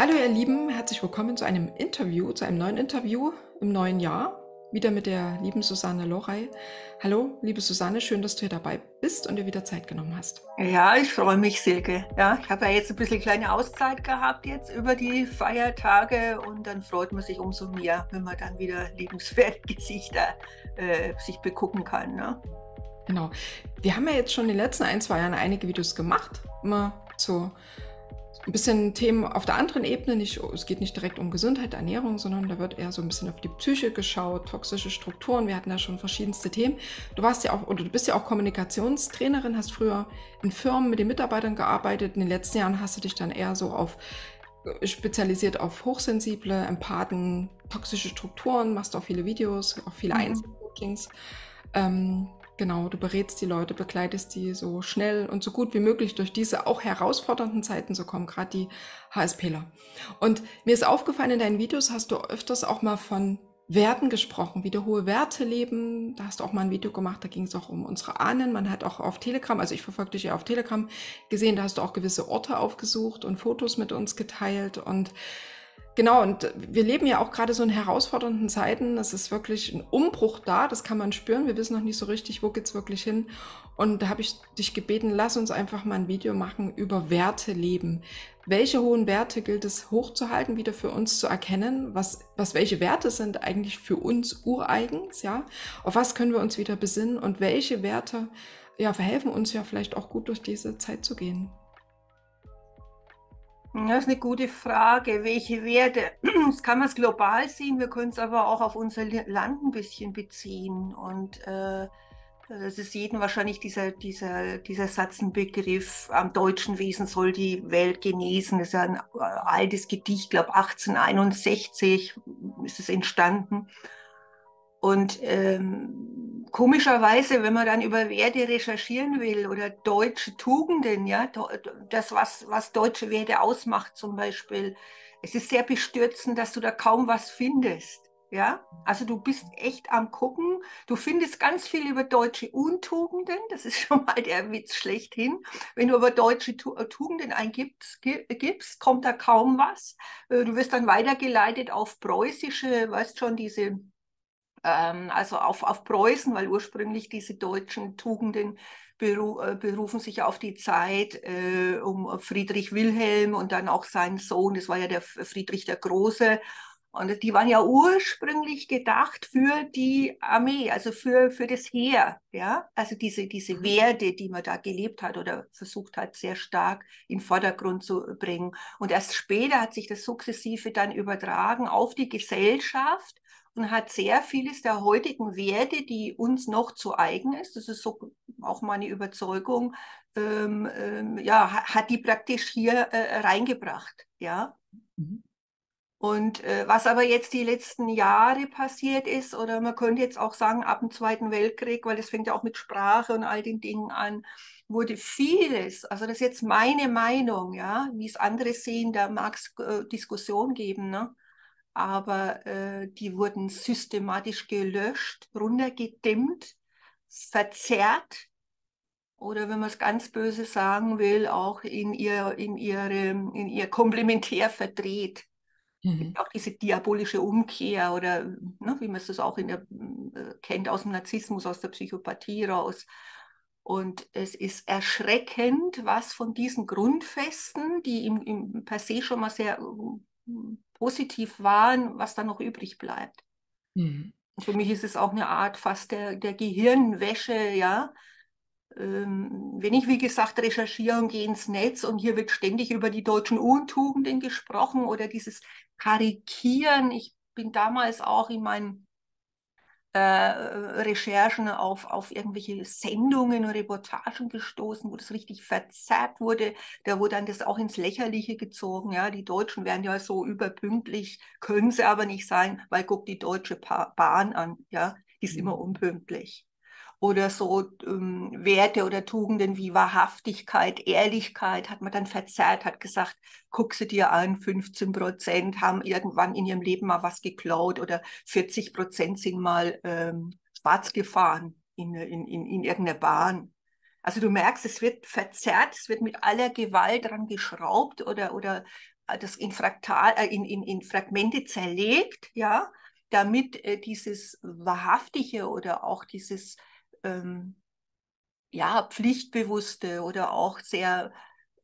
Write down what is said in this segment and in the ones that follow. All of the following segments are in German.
Hallo ihr Lieben, herzlich willkommen zu einem Interview, zu einem neuen Interview im neuen Jahr. Wieder mit der lieben Susanne Lorey. Hallo, liebe Susanne, schön, dass du hier dabei bist und dir wieder Zeit genommen hast. Ja, ich freue mich, Silke. Ja, ich habe ja jetzt ein bisschen kleine Auszeit gehabt jetzt über die Feiertage und dann freut man sich umso mehr, wenn man dann wieder liebenswerte Gesichter äh, sich begucken kann. Ne? Genau. Wir haben ja jetzt schon in den letzten ein, zwei Jahren einige Videos gemacht, immer zu ein bisschen Themen auf der anderen Ebene. Nicht, es geht nicht direkt um Gesundheit, Ernährung, sondern da wird eher so ein bisschen auf die Psyche geschaut, toxische Strukturen. Wir hatten ja schon verschiedenste Themen. Du warst ja auch, oder du bist ja auch Kommunikationstrainerin, hast früher in Firmen mit den Mitarbeitern gearbeitet. In den letzten Jahren hast du dich dann eher so auf spezialisiert auf hochsensible Empathen, toxische Strukturen, machst auch viele Videos, auch viele mhm. Einzelcoachings. Ähm, Genau, du berätst die Leute, begleitest die so schnell und so gut wie möglich durch diese auch herausfordernden Zeiten zu kommen, gerade die HSPler. Und mir ist aufgefallen, in deinen Videos hast du öfters auch mal von Werten gesprochen, wie der hohe Werte leben. Da hast du auch mal ein Video gemacht, da ging es auch um unsere Ahnen. Man hat auch auf Telegram, also ich verfolge dich ja auf Telegram, gesehen, da hast du auch gewisse Orte aufgesucht und Fotos mit uns geteilt und Genau, und wir leben ja auch gerade so in herausfordernden Zeiten. Es ist wirklich ein Umbruch da, das kann man spüren. Wir wissen noch nicht so richtig, wo geht's wirklich hin. Und da habe ich dich gebeten, lass uns einfach mal ein Video machen über Werte leben. Welche hohen Werte gilt es hochzuhalten, wieder für uns zu erkennen? Was, was welche Werte sind eigentlich für uns ureigens, ja? Auf was können wir uns wieder besinnen? Und welche Werte, ja, verhelfen uns ja vielleicht auch gut durch diese Zeit zu gehen? Das ist eine gute Frage. Welche Werte? Das kann man es global sehen, wir können es aber auch auf unser Land ein bisschen beziehen. Und äh, das ist jedem wahrscheinlich dieser, dieser, dieser Satz ein Begriff. Am deutschen Wesen soll die Welt genesen. Das ist ein äh, altes Gedicht, ich glaube 1861 ist es entstanden. Und ähm, komischerweise, wenn man dann über Werte recherchieren will oder deutsche Tugenden, ja, das, was, was deutsche Werte ausmacht zum Beispiel, es ist sehr bestürzend, dass du da kaum was findest. Ja, also du bist echt am gucken. Du findest ganz viel über deutsche Untugenden. Das ist schon mal der Witz schlechthin. Wenn du über deutsche Tugenden eingibst, gibst, kommt da kaum was. Äh, du wirst dann weitergeleitet auf preußische, weißt schon, diese also auf, auf Preußen, weil ursprünglich diese deutschen Tugenden beru äh, berufen sich auf die Zeit äh, um Friedrich Wilhelm und dann auch seinen Sohn, das war ja der Friedrich der Große. Und die waren ja ursprünglich gedacht für die Armee, also für, für das Heer. Ja? Also diese, diese mhm. Werte, die man da gelebt hat oder versucht hat, sehr stark in den Vordergrund zu bringen. Und erst später hat sich das sukzessive dann übertragen auf die Gesellschaft und hat sehr vieles der heutigen Werte, die uns noch zu eigen ist, das ist so auch meine Überzeugung, ähm, ähm, ja, hat die praktisch hier äh, reingebracht, ja. Mhm. Und äh, was aber jetzt die letzten Jahre passiert ist, oder man könnte jetzt auch sagen, ab dem Zweiten Weltkrieg, weil das fängt ja auch mit Sprache und all den Dingen an, wurde vieles, also das ist jetzt meine Meinung, ja, wie es andere sehen, da mag es äh, Diskussion geben, ne? Aber äh, die wurden systematisch gelöscht, runtergedimmt, verzerrt oder wenn man es ganz böse sagen will, auch in ihr, in ihre, in ihr Komplementär verdreht. Mhm. Auch diese diabolische Umkehr oder ne, wie man es das auch in der, äh, kennt aus dem Narzissmus, aus der Psychopathie raus. Und es ist erschreckend, was von diesen Grundfesten, die im, im per se schon mal sehr positiv waren, was dann noch übrig bleibt. Mhm. Für mich ist es auch eine Art fast der, der Gehirnwäsche, ja. Ähm, wenn ich, wie gesagt, recherchiere und gehe ins Netz und hier wird ständig über die deutschen Untugenden gesprochen oder dieses Karikieren. Ich bin damals auch in meinen äh, Recherchen auf, auf irgendwelche Sendungen und Reportagen gestoßen, wo das richtig verzerrt wurde. Da wurde dann das auch ins Lächerliche gezogen. Ja, die Deutschen werden ja so überpünktlich, können sie aber nicht sein, weil guck die Deutsche Bahn an. Ja, die ist immer mhm. unpünktlich oder so ähm, Werte oder Tugenden wie Wahrhaftigkeit, Ehrlichkeit hat man dann verzerrt, hat gesagt, guck sie dir an, 15 Prozent haben irgendwann in ihrem Leben mal was geklaut oder 40 Prozent sind mal ähm, schwarz gefahren in, in, in, in irgendeiner Bahn. Also du merkst, es wird verzerrt, es wird mit aller Gewalt dran geschraubt oder, oder das in, Fraktal, äh, in, in, in Fragmente zerlegt, ja, damit äh, dieses Wahrhaftige oder auch dieses ähm, ja, pflichtbewusste oder auch sehr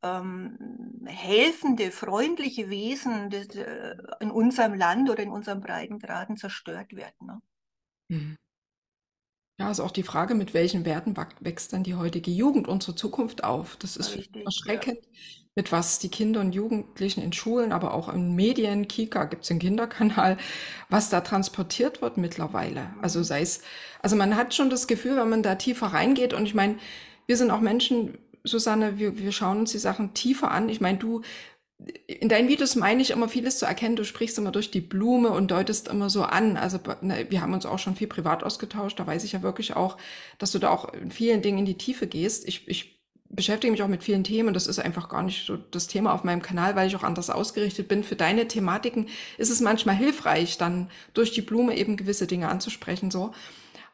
ähm, helfende, freundliche Wesen äh, in unserem Land oder in unserem Breitengraden zerstört werden. Ne? Mhm. Ja, ist auch die Frage, mit welchen Werten wächst dann die heutige Jugend, unsere Zukunft auf? Das ist Richtig, erschreckend, ja. mit was die Kinder und Jugendlichen in Schulen, aber auch in Medien, Kika gibt es den Kinderkanal, was da transportiert wird mittlerweile. Also sei es, also man hat schon das Gefühl, wenn man da tiefer reingeht und ich meine, wir sind auch Menschen, Susanne, wir, wir schauen uns die Sachen tiefer an. Ich meine, du in deinen Videos meine ich immer vieles zu erkennen. Du sprichst immer durch die Blume und deutest immer so an. Also ne, wir haben uns auch schon viel privat ausgetauscht. Da weiß ich ja wirklich auch, dass du da auch in vielen Dingen in die Tiefe gehst. Ich, ich beschäftige mich auch mit vielen Themen das ist einfach gar nicht so das Thema auf meinem Kanal, weil ich auch anders ausgerichtet bin. Für deine Thematiken ist es manchmal hilfreich, dann durch die Blume eben gewisse Dinge anzusprechen. So,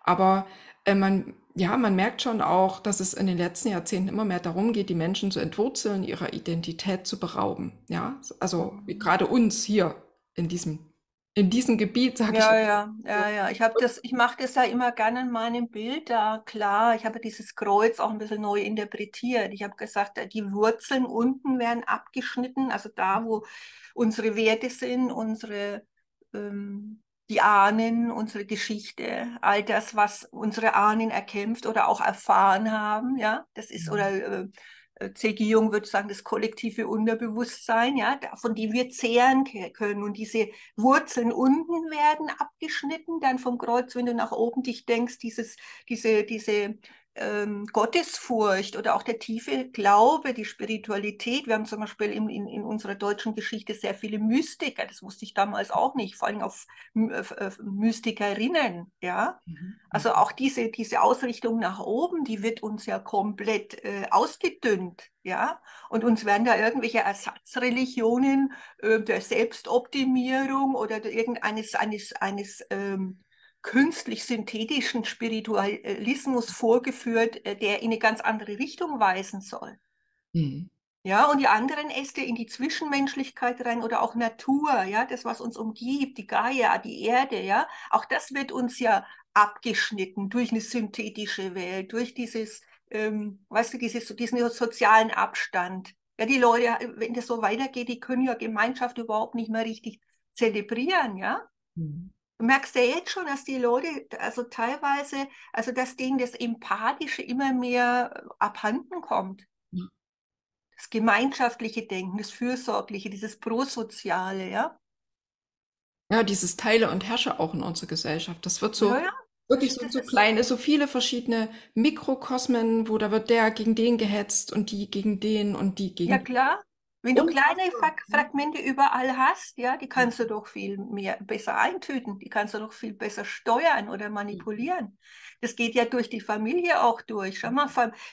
aber äh, man ja, man merkt schon auch, dass es in den letzten Jahrzehnten immer mehr darum geht, die Menschen zu entwurzeln, ihrer Identität zu berauben. Ja, also gerade uns hier in diesem in diesem Gebiet, sage ja, ich. Ja, ja, ja, Ich habe das, ich mache das ja immer gerne in meinem Bild da klar. Ich habe dieses Kreuz auch ein bisschen neu interpretiert. Ich habe gesagt, die Wurzeln unten werden abgeschnitten, also da, wo unsere Werte sind, unsere ähm, die Ahnen, unsere Geschichte, all das, was unsere Ahnen erkämpft oder auch erfahren haben, ja, das ist, oder äh, äh C.G. Jung würde sagen, das kollektive Unterbewusstsein, ja, von dem wir zehren können. Und diese Wurzeln unten werden abgeschnitten, dann vom Kreuz, wenn du nach oben dich denkst, dieses, diese, diese ähm, Gottesfurcht oder auch der tiefe Glaube, die Spiritualität. Wir haben zum Beispiel in, in, in, unserer deutschen Geschichte sehr viele Mystiker, das wusste ich damals auch nicht, vor allem auf äh, Mystikerinnen. Ja? Mhm. Also auch diese, diese Ausrichtung nach oben, die wird uns ja komplett äh, ausgedünnt. Ja, und uns werden da irgendwelche Ersatzreligionen äh, der Selbstoptimierung oder irgendeines eines, eines ähm, künstlich-synthetischen Spiritualismus vorgeführt, äh, der in eine ganz andere Richtung weisen soll. Mhm. Ja, und die anderen Äste in die Zwischenmenschlichkeit rein oder auch Natur, ja, das, was uns umgibt, die Gaia, die Erde, ja, auch das wird uns ja abgeschnitten durch eine synthetische Welt, durch dieses, ähm, weißt du, dieses, diesen sozialen Abstand. Ja, die Leute, wenn das so weitergeht, die können ja Gemeinschaft überhaupt nicht mehr richtig zelebrieren, ja. Mhm. Du merkst ja jetzt schon, dass die Leute, also teilweise, also dass denen das Empathische immer mehr äh, abhanden kommt. Ja. Das gemeinschaftliche Denken, das Fürsorgliche, dieses Prosoziale, ja. Ja, dieses Teile und Herrsche auch in unserer Gesellschaft. Das wird so ja, ja. wirklich so, so klein, ist so viele verschiedene Mikrokosmen, wo da wird der gegen den gehetzt und die gegen den und die gegen. Ja, klar. Wenn du kleine Fra Fragmente überall hast, ja, die kannst du doch viel mehr besser eintüten, die kannst du doch viel besser steuern oder manipulieren. Das geht ja durch die Familie auch durch. Schau mal,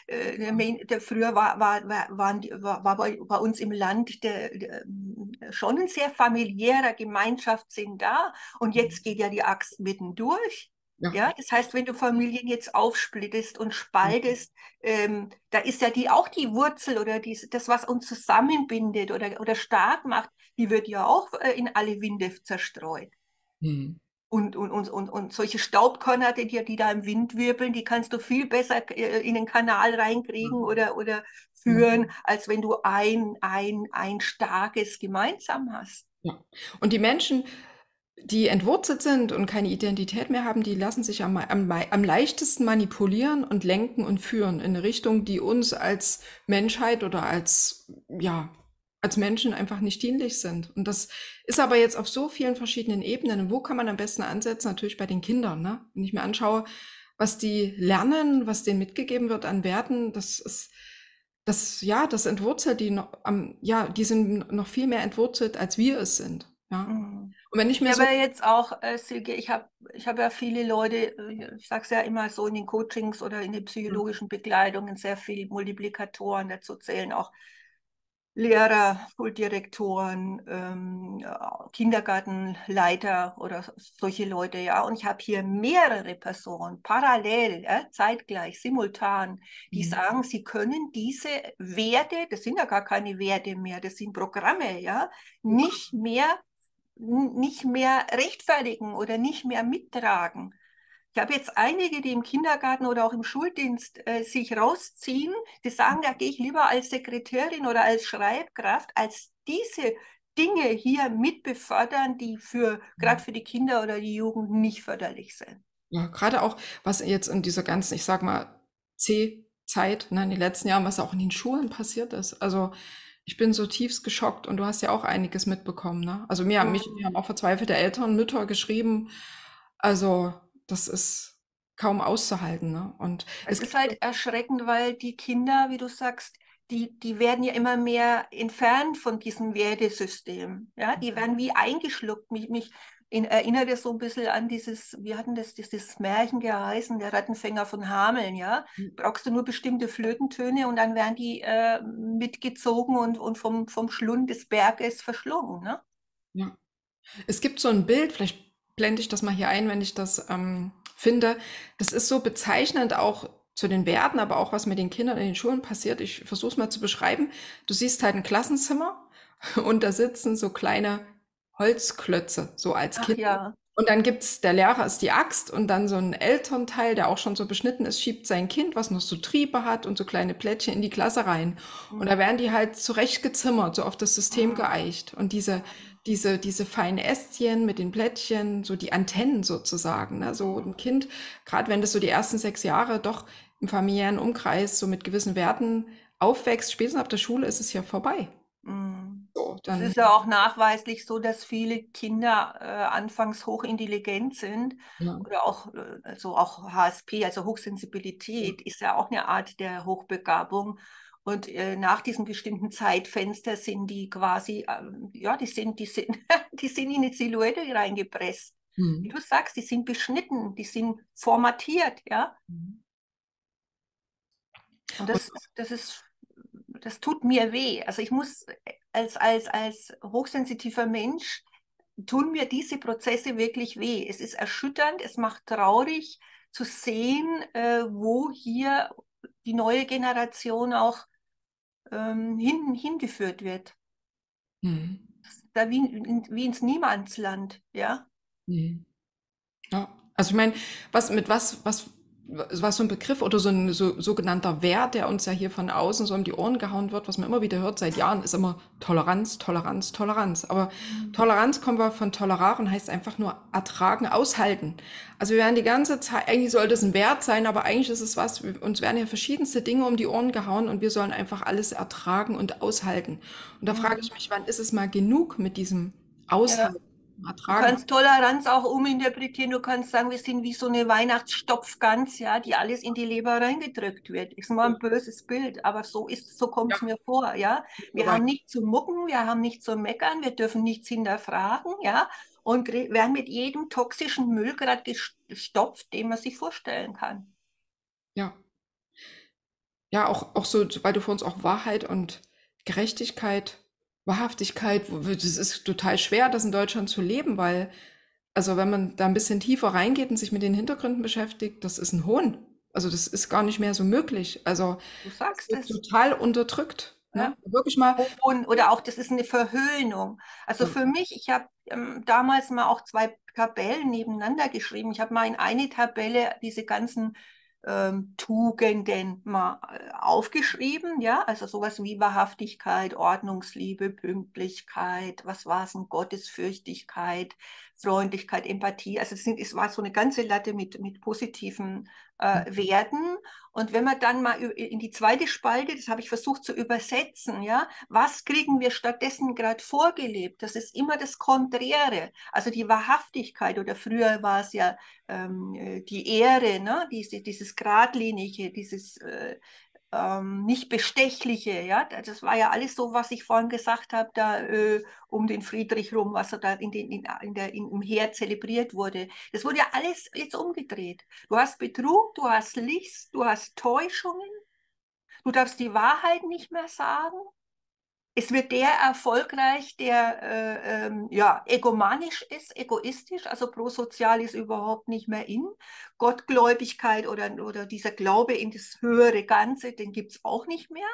äh, der, der, früher war, war, war, war, war bei, bei, uns im Land der, der, schon ein sehr familiärer Gemeinschaftssinn da und jetzt geht ja die Axt mitten durch. Ja. ja. das heißt, wenn du Familien jetzt aufsplittest und spaltest, mhm. ähm, da ist ja die auch die Wurzel oder die, das, was uns zusammenbindet oder, oder stark macht, die wird ja auch äh, in alle Winde zerstreut. Mhm. Und, und, und, und, und solche Staubkörner, die, die da im Wind wirbeln, die kannst du viel besser äh, in den Kanal reinkriegen mhm. oder, oder führen, mhm. als wenn du ein, ein, ein starkes gemeinsam hast. Ja. Und die Menschen die entwurzelt sind und keine Identität mehr haben, die lassen sich am, am, am leichtesten manipulieren und lenken und führen in eine Richtung, die uns als Menschheit oder als, ja, als Menschen einfach nicht dienlich sind. Und das ist aber jetzt auf so vielen verschiedenen Ebenen. Und wo kann man am besten ansetzen? Natürlich bei den Kindern. Ne? Wenn ich mir anschaue, was die lernen, was denen mitgegeben wird an Werten, das ist, das, ja, das entwurzelt die noch, um, ja, die sind noch viel mehr entwurzelt, als wir es sind. Ja. Mhm. Wenn ich mir ja, so aber jetzt auch, äh, Silke, ich habe ich hab ja viele Leute, äh, ich sage es ja immer so in den Coachings oder in den mhm. psychologischen Begleitungen, sehr viele Multiplikatoren, dazu zählen auch Lehrer, Schuldirektoren, ähm, Kindergartenleiter oder solche Leute, ja. Und ich habe hier mehrere Personen parallel, ja, zeitgleich, simultan, die mhm. sagen, sie können diese Werte, das sind ja gar keine Werte mehr, das sind Programme, ja, nicht mehr, nicht mehr rechtfertigen oder nicht mehr mittragen. Ich habe jetzt einige, die im Kindergarten oder auch im Schuldienst äh, sich rausziehen, die sagen, da gehe ich lieber als Sekretärin oder als Schreibkraft, als diese Dinge hier mitbefördern, die für gerade für die Kinder oder die Jugend nicht förderlich sind. Ja, gerade auch, was jetzt in dieser ganzen, ich sag mal, C-Zeit, ne, in den letzten Jahren, was auch in den Schulen passiert ist. Also ich bin so tiefst geschockt und du hast ja auch einiges mitbekommen. Ne? Also mir, mhm. mich, mir haben auch verzweifelte Eltern, Mütter geschrieben. Also das ist kaum auszuhalten. Ne? Und es, es ist halt erschreckend, weil die Kinder, wie du sagst, die, die werden ja immer mehr entfernt von diesem Wertesystem. Ja? Die werden wie eingeschluckt. Mich, mich in, erinnert es so ein bisschen an dieses, wie hatten das, dieses Märchen geheißen, der Rattenfänger von Hameln, ja? Mhm. Brauchst du nur bestimmte Flötentöne und dann werden die äh, mitgezogen und, und vom, vom Schlund des Berges verschlungen. Ne? Ja. Es gibt so ein Bild, vielleicht blende ich das mal hier ein, wenn ich das ähm, finde. Das ist so bezeichnend auch zu den Werten, aber auch was mit den Kindern in den Schulen passiert. Ich versuche es mal zu beschreiben. Du siehst halt ein Klassenzimmer und da sitzen so kleine Holzklötze, so als Kind. Ja. Und dann gibt's, der Lehrer ist die Axt und dann so ein Elternteil, der auch schon so beschnitten ist, schiebt sein Kind, was noch so Triebe hat und so kleine Plättchen in die Klasse rein. Mhm. Und da werden die halt zurechtgezimmert, so auf das System mhm. geeicht. Und diese, diese, diese feinen Ästchen mit den Plättchen, so die Antennen sozusagen. Ne? So ein Kind, gerade wenn das so die ersten sechs Jahre doch im familiären Umkreis so mit gewissen Werten aufwächst, spätestens ab der Schule ist es ja vorbei. Mm. So, es ist ja auch nachweislich so, dass viele Kinder äh, anfangs hochintelligent sind ja. oder auch, also auch HSP, also Hochsensibilität, ist ja auch eine Art der Hochbegabung. Und äh, nach diesem bestimmten Zeitfenster sind die quasi, äh, ja, die sind, die sind, die sind in die Silhouette reingepresst. Mhm. Wie du sagst, die sind beschnitten, die sind formatiert, ja. Mhm. Und das, das ist, das tut mir weh. Also ich muss als, als, als hochsensitiver Mensch tun mir diese Prozesse wirklich weh. Es ist erschütternd, es macht traurig zu sehen, äh, wo hier die neue Generation auch ähm, hin, hingeführt wird. Mhm. Da wie, wie ins Niemandsland, ja. Mhm. Ja, also ich meine, was mit was, was was so ein Begriff oder so ein so, sogenannter Wert, der uns ja hier von außen so um die Ohren gehauen wird, was man immer wieder hört seit Jahren, ist immer Toleranz, Toleranz, Toleranz. Aber mhm. Toleranz kommen wir von toleraren, heißt einfach nur ertragen, aushalten. Also wir werden die ganze Zeit, eigentlich sollte es ein Wert sein, aber eigentlich ist es was, uns werden ja verschiedenste Dinge um die Ohren gehauen und wir sollen einfach alles ertragen und aushalten. Und da mhm. frage ich mich, wann ist es mal genug mit diesem Aushalten? Ja ertragen. Du kannst Toleranz auch uminterpretieren. Du kannst sagen, wir sind wie so eine Weihnachtsstopfgans, ja, die alles in die Leber reingedrückt wird. Ist nur ein böses Bild, aber so ist, so kommt es ja. mir vor, ja. Wir ja. haben nicht zu mucken, wir haben nicht zu meckern, wir dürfen nichts hinterfragen, ja, und werden mit jedem toxischen Müll gerade gestopft, den man sich vorstellen kann. Ja. Ja, auch, auch so, weil du vor uns auch Wahrheit und Gerechtigkeit Wahrhaftigkeit, das ist total schwer, das in Deutschland zu leben, weil, also wenn man da ein bisschen tiefer reingeht und sich mit den Hintergründen beschäftigt, das ist ein Hohn. Also das ist gar nicht mehr so möglich. Also du sagst es. total unterdrückt. Ne? Ja. Wirklich mal. Oder auch, das ist eine Verhöhnung. Also ja. für mich, ich habe ähm, damals mal auch zwei Tabellen nebeneinander geschrieben. Ich habe mal in eine Tabelle diese ganzen ähm, Tugenden mal äh, aufgeschrieben, ja, also sowas wie Wahrhaftigkeit, Ordnungsliebe, Pünktlichkeit, was war es denn, Gottesfürchtigkeit, Freundlichkeit, Empathie, also es, sind, es war so eine ganze Latte mit, mit positiven äh. Werten und wenn man dann mal in die zweite Spalte, das habe ich versucht zu übersetzen, ja, was kriegen wir stattdessen gerade vorgelebt? Das ist immer das Konträre, also die Wahrhaftigkeit oder früher war es ja ähm, äh, die Ehre, ne? Diese, dieses Gradlinige, dieses äh, ähm, nicht bestechliche, ja, das war ja alles so, was ich vorhin gesagt habe, da äh, um den Friedrich rum, was er da in den, in, in der, in, im Heer zelebriert wurde. Das wurde ja alles jetzt umgedreht. Du hast Betrug, du hast List, du hast Täuschungen, du darfst die Wahrheit nicht mehr sagen. Es wird der erfolgreich, der äh, ähm, ja, egomanisch ist, egoistisch, also prosozial ist überhaupt nicht mehr in. Gottgläubigkeit oder, oder dieser Glaube in das höhere Ganze, den gibt es auch nicht mehr.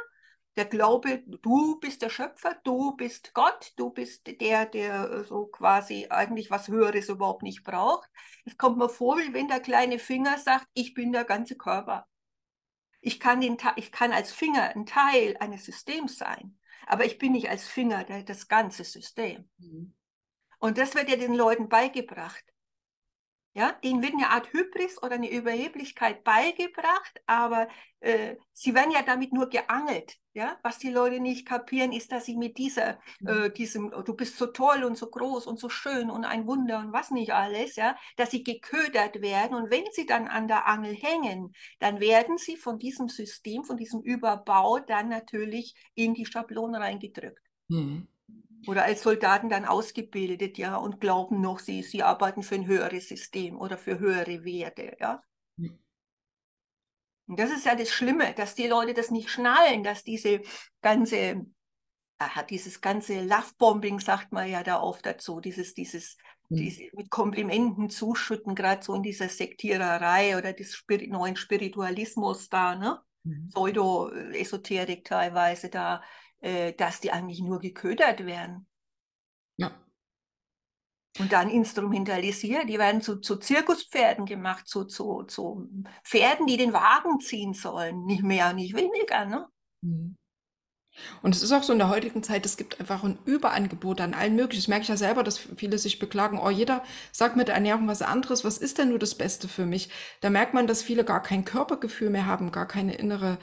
Der Glaube, du bist der Schöpfer, du bist Gott, du bist der, der so quasi eigentlich was Höheres überhaupt nicht braucht. Es kommt mir vor, wie wenn der kleine Finger sagt, ich bin der ganze Körper. Ich kann, den, ich kann als Finger ein Teil eines Systems sein. Aber ich bin nicht als Finger das ganze System. Mhm. Und das wird ja den Leuten beigebracht. Ja, ihnen wird eine Art Hybris oder eine Überheblichkeit beigebracht, aber äh, sie werden ja damit nur geangelt. Ja, was die Leute nicht kapieren, ist, dass sie mit dieser, mhm. äh, diesem, oh, du bist so toll und so groß und so schön und ein Wunder und was nicht alles, ja, dass sie geködert werden. Und wenn sie dann an der Angel hängen, dann werden sie von diesem System, von diesem Überbau dann natürlich in die Schablone reingedrückt. Mhm. Oder als Soldaten dann ausgebildet, ja, und glauben noch, sie, sie arbeiten für ein höheres System oder für höhere Werte, ja. Hm. Und das ist ja das Schlimme, dass die Leute das nicht schnallen, dass diese ganze, aha, dieses ganze Love-Bombing, sagt man ja da oft dazu, dieses, dieses, mhm. diese, mit Komplimenten zuschütten, gerade so in dieser Sektiererei oder des Spir neuen Spiritualismus da, ne? Mhm. Pseudo-Esoterik teilweise da, äh, dass die eigentlich nur geködert werden. Ja. Und dann instrumentalisiert, die werden zu, zu Zirkuspferden gemacht, zu, zu, zu Pferden, die den Wagen ziehen sollen. Nicht mehr, nicht weniger. Ne? Mhm. Und es ist auch so in der heutigen Zeit, es gibt einfach ein Überangebot an allen möglichen. Das merke ich ja selber, dass viele sich beklagen, oh, jeder sagt mit der Ernährung was anderes, was ist denn nur das Beste für mich? Da merkt man, dass viele gar kein Körpergefühl mehr haben, gar keine innere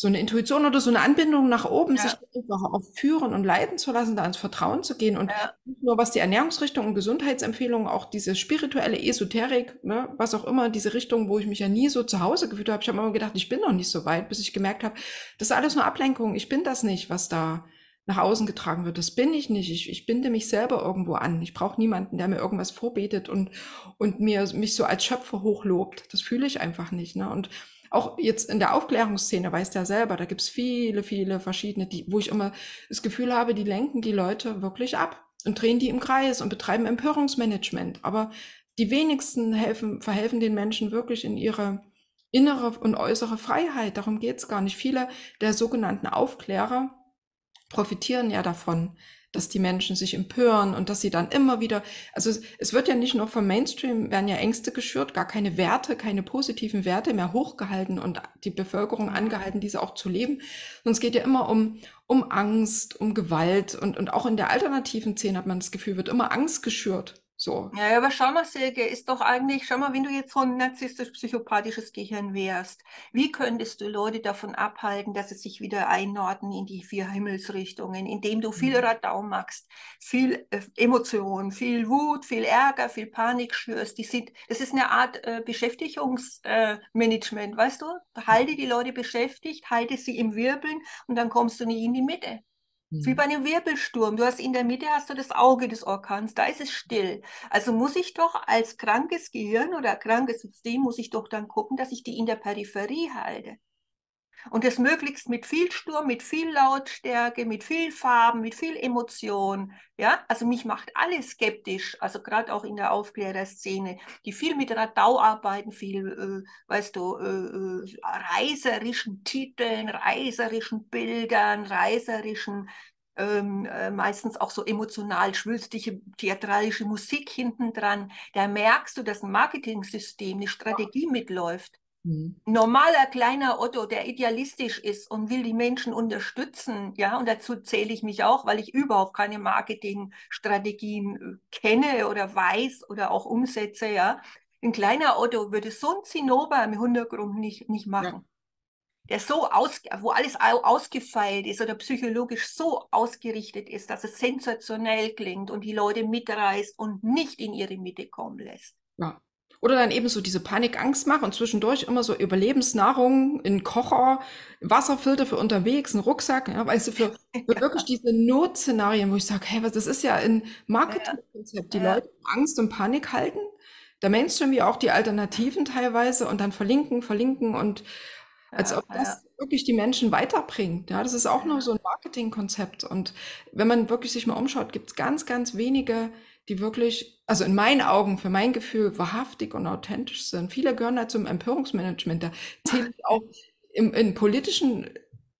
so eine Intuition oder so eine Anbindung nach oben, ja. sich einfach auch führen und leiten zu lassen, da ins Vertrauen zu gehen. Und ja. nicht nur was die Ernährungsrichtung und Gesundheitsempfehlungen, auch diese spirituelle Esoterik, ne, was auch immer, diese Richtung, wo ich mich ja nie so zu Hause gefühlt habe. Ich habe immer gedacht, ich bin noch nicht so weit, bis ich gemerkt habe, das ist alles nur Ablenkung. Ich bin das nicht, was da nach außen getragen wird. Das bin ich nicht. Ich, ich binde mich selber irgendwo an. Ich brauche niemanden, der mir irgendwas vorbetet und, und mir mich so als Schöpfer hochlobt. Das fühle ich einfach nicht. Ne? Und auch jetzt in der Aufklärungsszene weißt ja selber, da gibt's viele, viele verschiedene, die, wo ich immer das Gefühl habe, die lenken die Leute wirklich ab und drehen die im Kreis und betreiben Empörungsmanagement. Aber die wenigsten helfen, verhelfen den Menschen wirklich in ihre innere und äußere Freiheit. Darum geht's gar nicht. Viele der sogenannten Aufklärer profitieren ja davon, dass die Menschen sich empören und dass sie dann immer wieder, also es, wird ja nicht nur vom Mainstream, werden ja Ängste geschürt, gar keine Werte, keine positiven Werte mehr hochgehalten und die Bevölkerung angehalten, diese auch zu leben. Sondern es geht ja immer um, um Angst, um Gewalt und, und auch in der alternativen Szene hat man das Gefühl, wird immer Angst geschürt. So. Ja, aber schau mal, Silke, ist doch eigentlich, schau mal, wenn du jetzt so ein narzisstisch-psychopathisches Gehirn wärst, wie könntest du Leute davon abhalten, dass sie sich wieder einordnen in die vier Himmelsrichtungen, indem du viel mhm. Radau machst, viel äh, Emotion, viel Wut, viel Ärger, viel Panik schürst. Die sind, das ist eine Art äh, Beschäftigungsmanagement, äh, weißt du? Halte die Leute beschäftigt, halte sie im Wirbeln und dann kommst du nicht in die Mitte. Wie bei mhm. einem Wirbelsturm. Du hast in der Mitte hast du das Auge des Orkans, da ist es still. Also muss ich doch als krankes Gehirn oder krankes System, muss ich doch dann gucken, dass ich die in der Peripherie halte. Und das möglichst mit viel Sturm, mit viel Lautstärke, mit viel Farben, mit viel Emotion. Ja, also mich macht alles skeptisch. Also gerade auch in der Aufklärerszene, die viel mit Radau arbeiten, viel, äh, weißt du, äh, äh, reiserischen Titeln, reiserischen Bildern, reiserischen ähm, äh, meistens auch so emotional schwülstige theatralische Musik hinten dran. Da merkst du, dass ein Marketing-System, eine Strategie mitläuft. Mhm. Normaler kleiner Otto, der idealistisch ist und will die Menschen unterstützen, ja, und dazu zähle ich mich auch, weil ich überhaupt keine Marketingstrategien äh, kenne oder weiß oder auch umsetze, ja. Ein kleiner Otto würde so ein Zinnober im Hintergrund nicht, nicht machen. Ja. Der so aus, wo alles ausgefeilt ist oder psychologisch so ausgerichtet ist, dass es sensationell klingt und die Leute mitreißt und nicht in ihre Mitte kommen lässt. Ja. Oder dann eben so diese Panikangst machen und zwischendurch immer so Überlebensnahrung, in Kocher, Wasserfilter für unterwegs, ein Rucksack, ja, weißt du, für, für wirklich diese Notszenarien, wo ich sage, hey, was, das ist ja ein Marketingkonzept, die ja. Leute Angst und Panik halten, der Mainstream wie auch die Alternativen teilweise und dann verlinken, verlinken und Als ob das wirklich die Menschen weiterbringt. Ja, das ist auch nur so ein Marketingkonzept. Und wenn man wirklich sich mal umschaut, gibt es ganz, ganz wenige, die wirklich, also in meinen Augen, für mein Gefühl, wahrhaftig und authentisch sind. Viele gehören da zum Empörungsmanagement. Da zähle ich auch im, in politischen,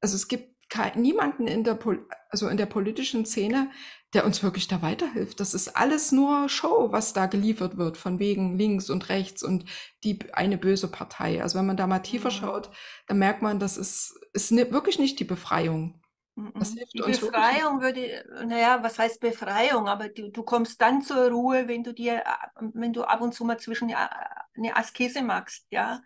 also es gibt kein, niemanden in der, also in der politischen Szene, der uns wirklich da weiterhilft. Das ist alles nur Show, was da geliefert wird, von wegen links und rechts und die eine böse Partei. Also wenn man da mal tiefer Mhm. schaut, dann merkt man, das ist, ist wirklich nicht die Befreiung. Das Mhm. hilft Die uns wirklich. Befreiung würde, naja, was heißt Befreiung? Aber du, du kommst dann zur Ruhe, wenn du dir, äh, wenn du ab und zu mal zwischen äh, eine Askese machst, ja.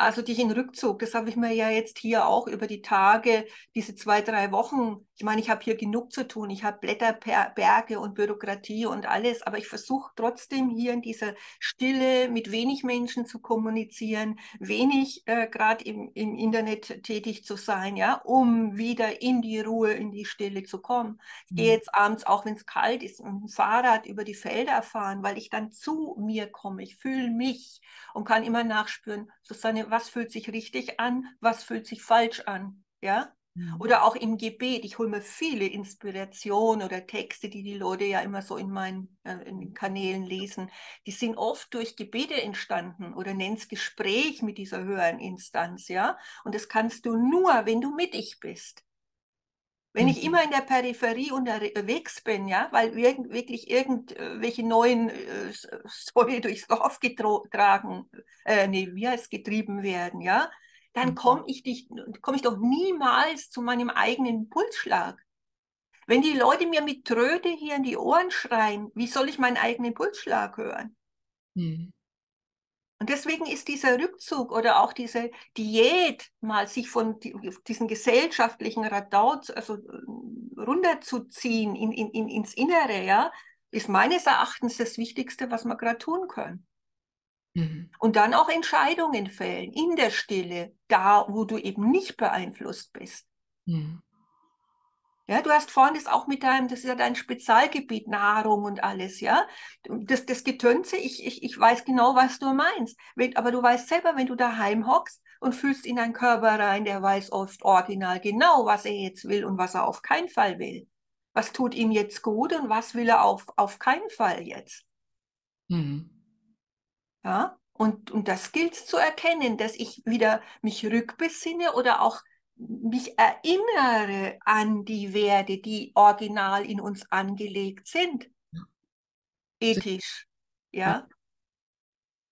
Also dich in Rückzug, das habe ich mir ja jetzt hier auch über die Tage, diese zwei, drei Wochen, ich meine, ich habe hier genug zu tun, ich habe Blätterberge und Bürokratie und alles, aber ich versuche trotzdem hier in dieser Stille mit wenig Menschen zu kommunizieren, wenig äh, gerade im, im Internet tätig zu sein, ja, um wieder in die Ruhe, in die Stille zu kommen. Ich gehe Hm. jetzt abends, auch wenn es kalt ist, mit dem Fahrrad über die Felder fahren, weil ich dann zu mir komme. Ich fühle mich und kann immer nachspüren, Susanne, was fühlt sich richtig an, was fühlt sich falsch an, ja? Hm. Oder auch im Gebet. Ich hole mir viele Inspirationen oder Texte, die die Leute ja immer so in meinen äh, in den Kanälen lesen. Die sind oft durch Gebete entstanden oder nenn's Gespräch mit dieser höheren Instanz, ja? Und das kannst du nur, wenn du mit ich bist. Wenn ich Mhm. immer in der Peripherie unterwegs bin, ja, weil irgend, wirklich irgendwelche neuen äh, Säue durchs Dorf getragen, äh, nee, wie heißt getrieben werden, ja, dann Mhm. komme ich, dich, komm ich doch niemals zu meinem eigenen Pulsschlag. Wenn die Leute mir mit Tröte hier in die Ohren schreien, wie soll ich meinen eigenen Pulsschlag hören? Hm. Und deswegen ist dieser Rückzug oder auch diese Diät, mal sich von die, diesen gesellschaftlichen Radau zu- also, äh, runterzuziehen in, in, in, ins Innere, ja, ist meines Erachtens das Wichtigste, was wir gerade tun können. Mhm. Und dann auch Entscheidungen fällen in der Stille, da wo du eben nicht beeinflusst bist. Mhm. Ja, du hast vorhin das auch mit deinem, das ist ja dein Spezialgebiet, Nahrung und alles, ja. Das, das Getönze, ich, ich, ich weiß genau, was du meinst. Aber du weißt selber, wenn du daheim hockst und fühlst in deinen Körper rein, der weiß oft original genau, was er jetzt will und was er auf keinen Fall will. Was tut ihm jetzt gut und was will er auf, auf keinen Fall jetzt. Mhm. Ja, und, und das gilt zu erkennen, dass ich wieder mich rückbesinne oder auch mich erinnere an die Werte, die original in uns angelegt sind. Ja. Ethisch. Ja. Ja.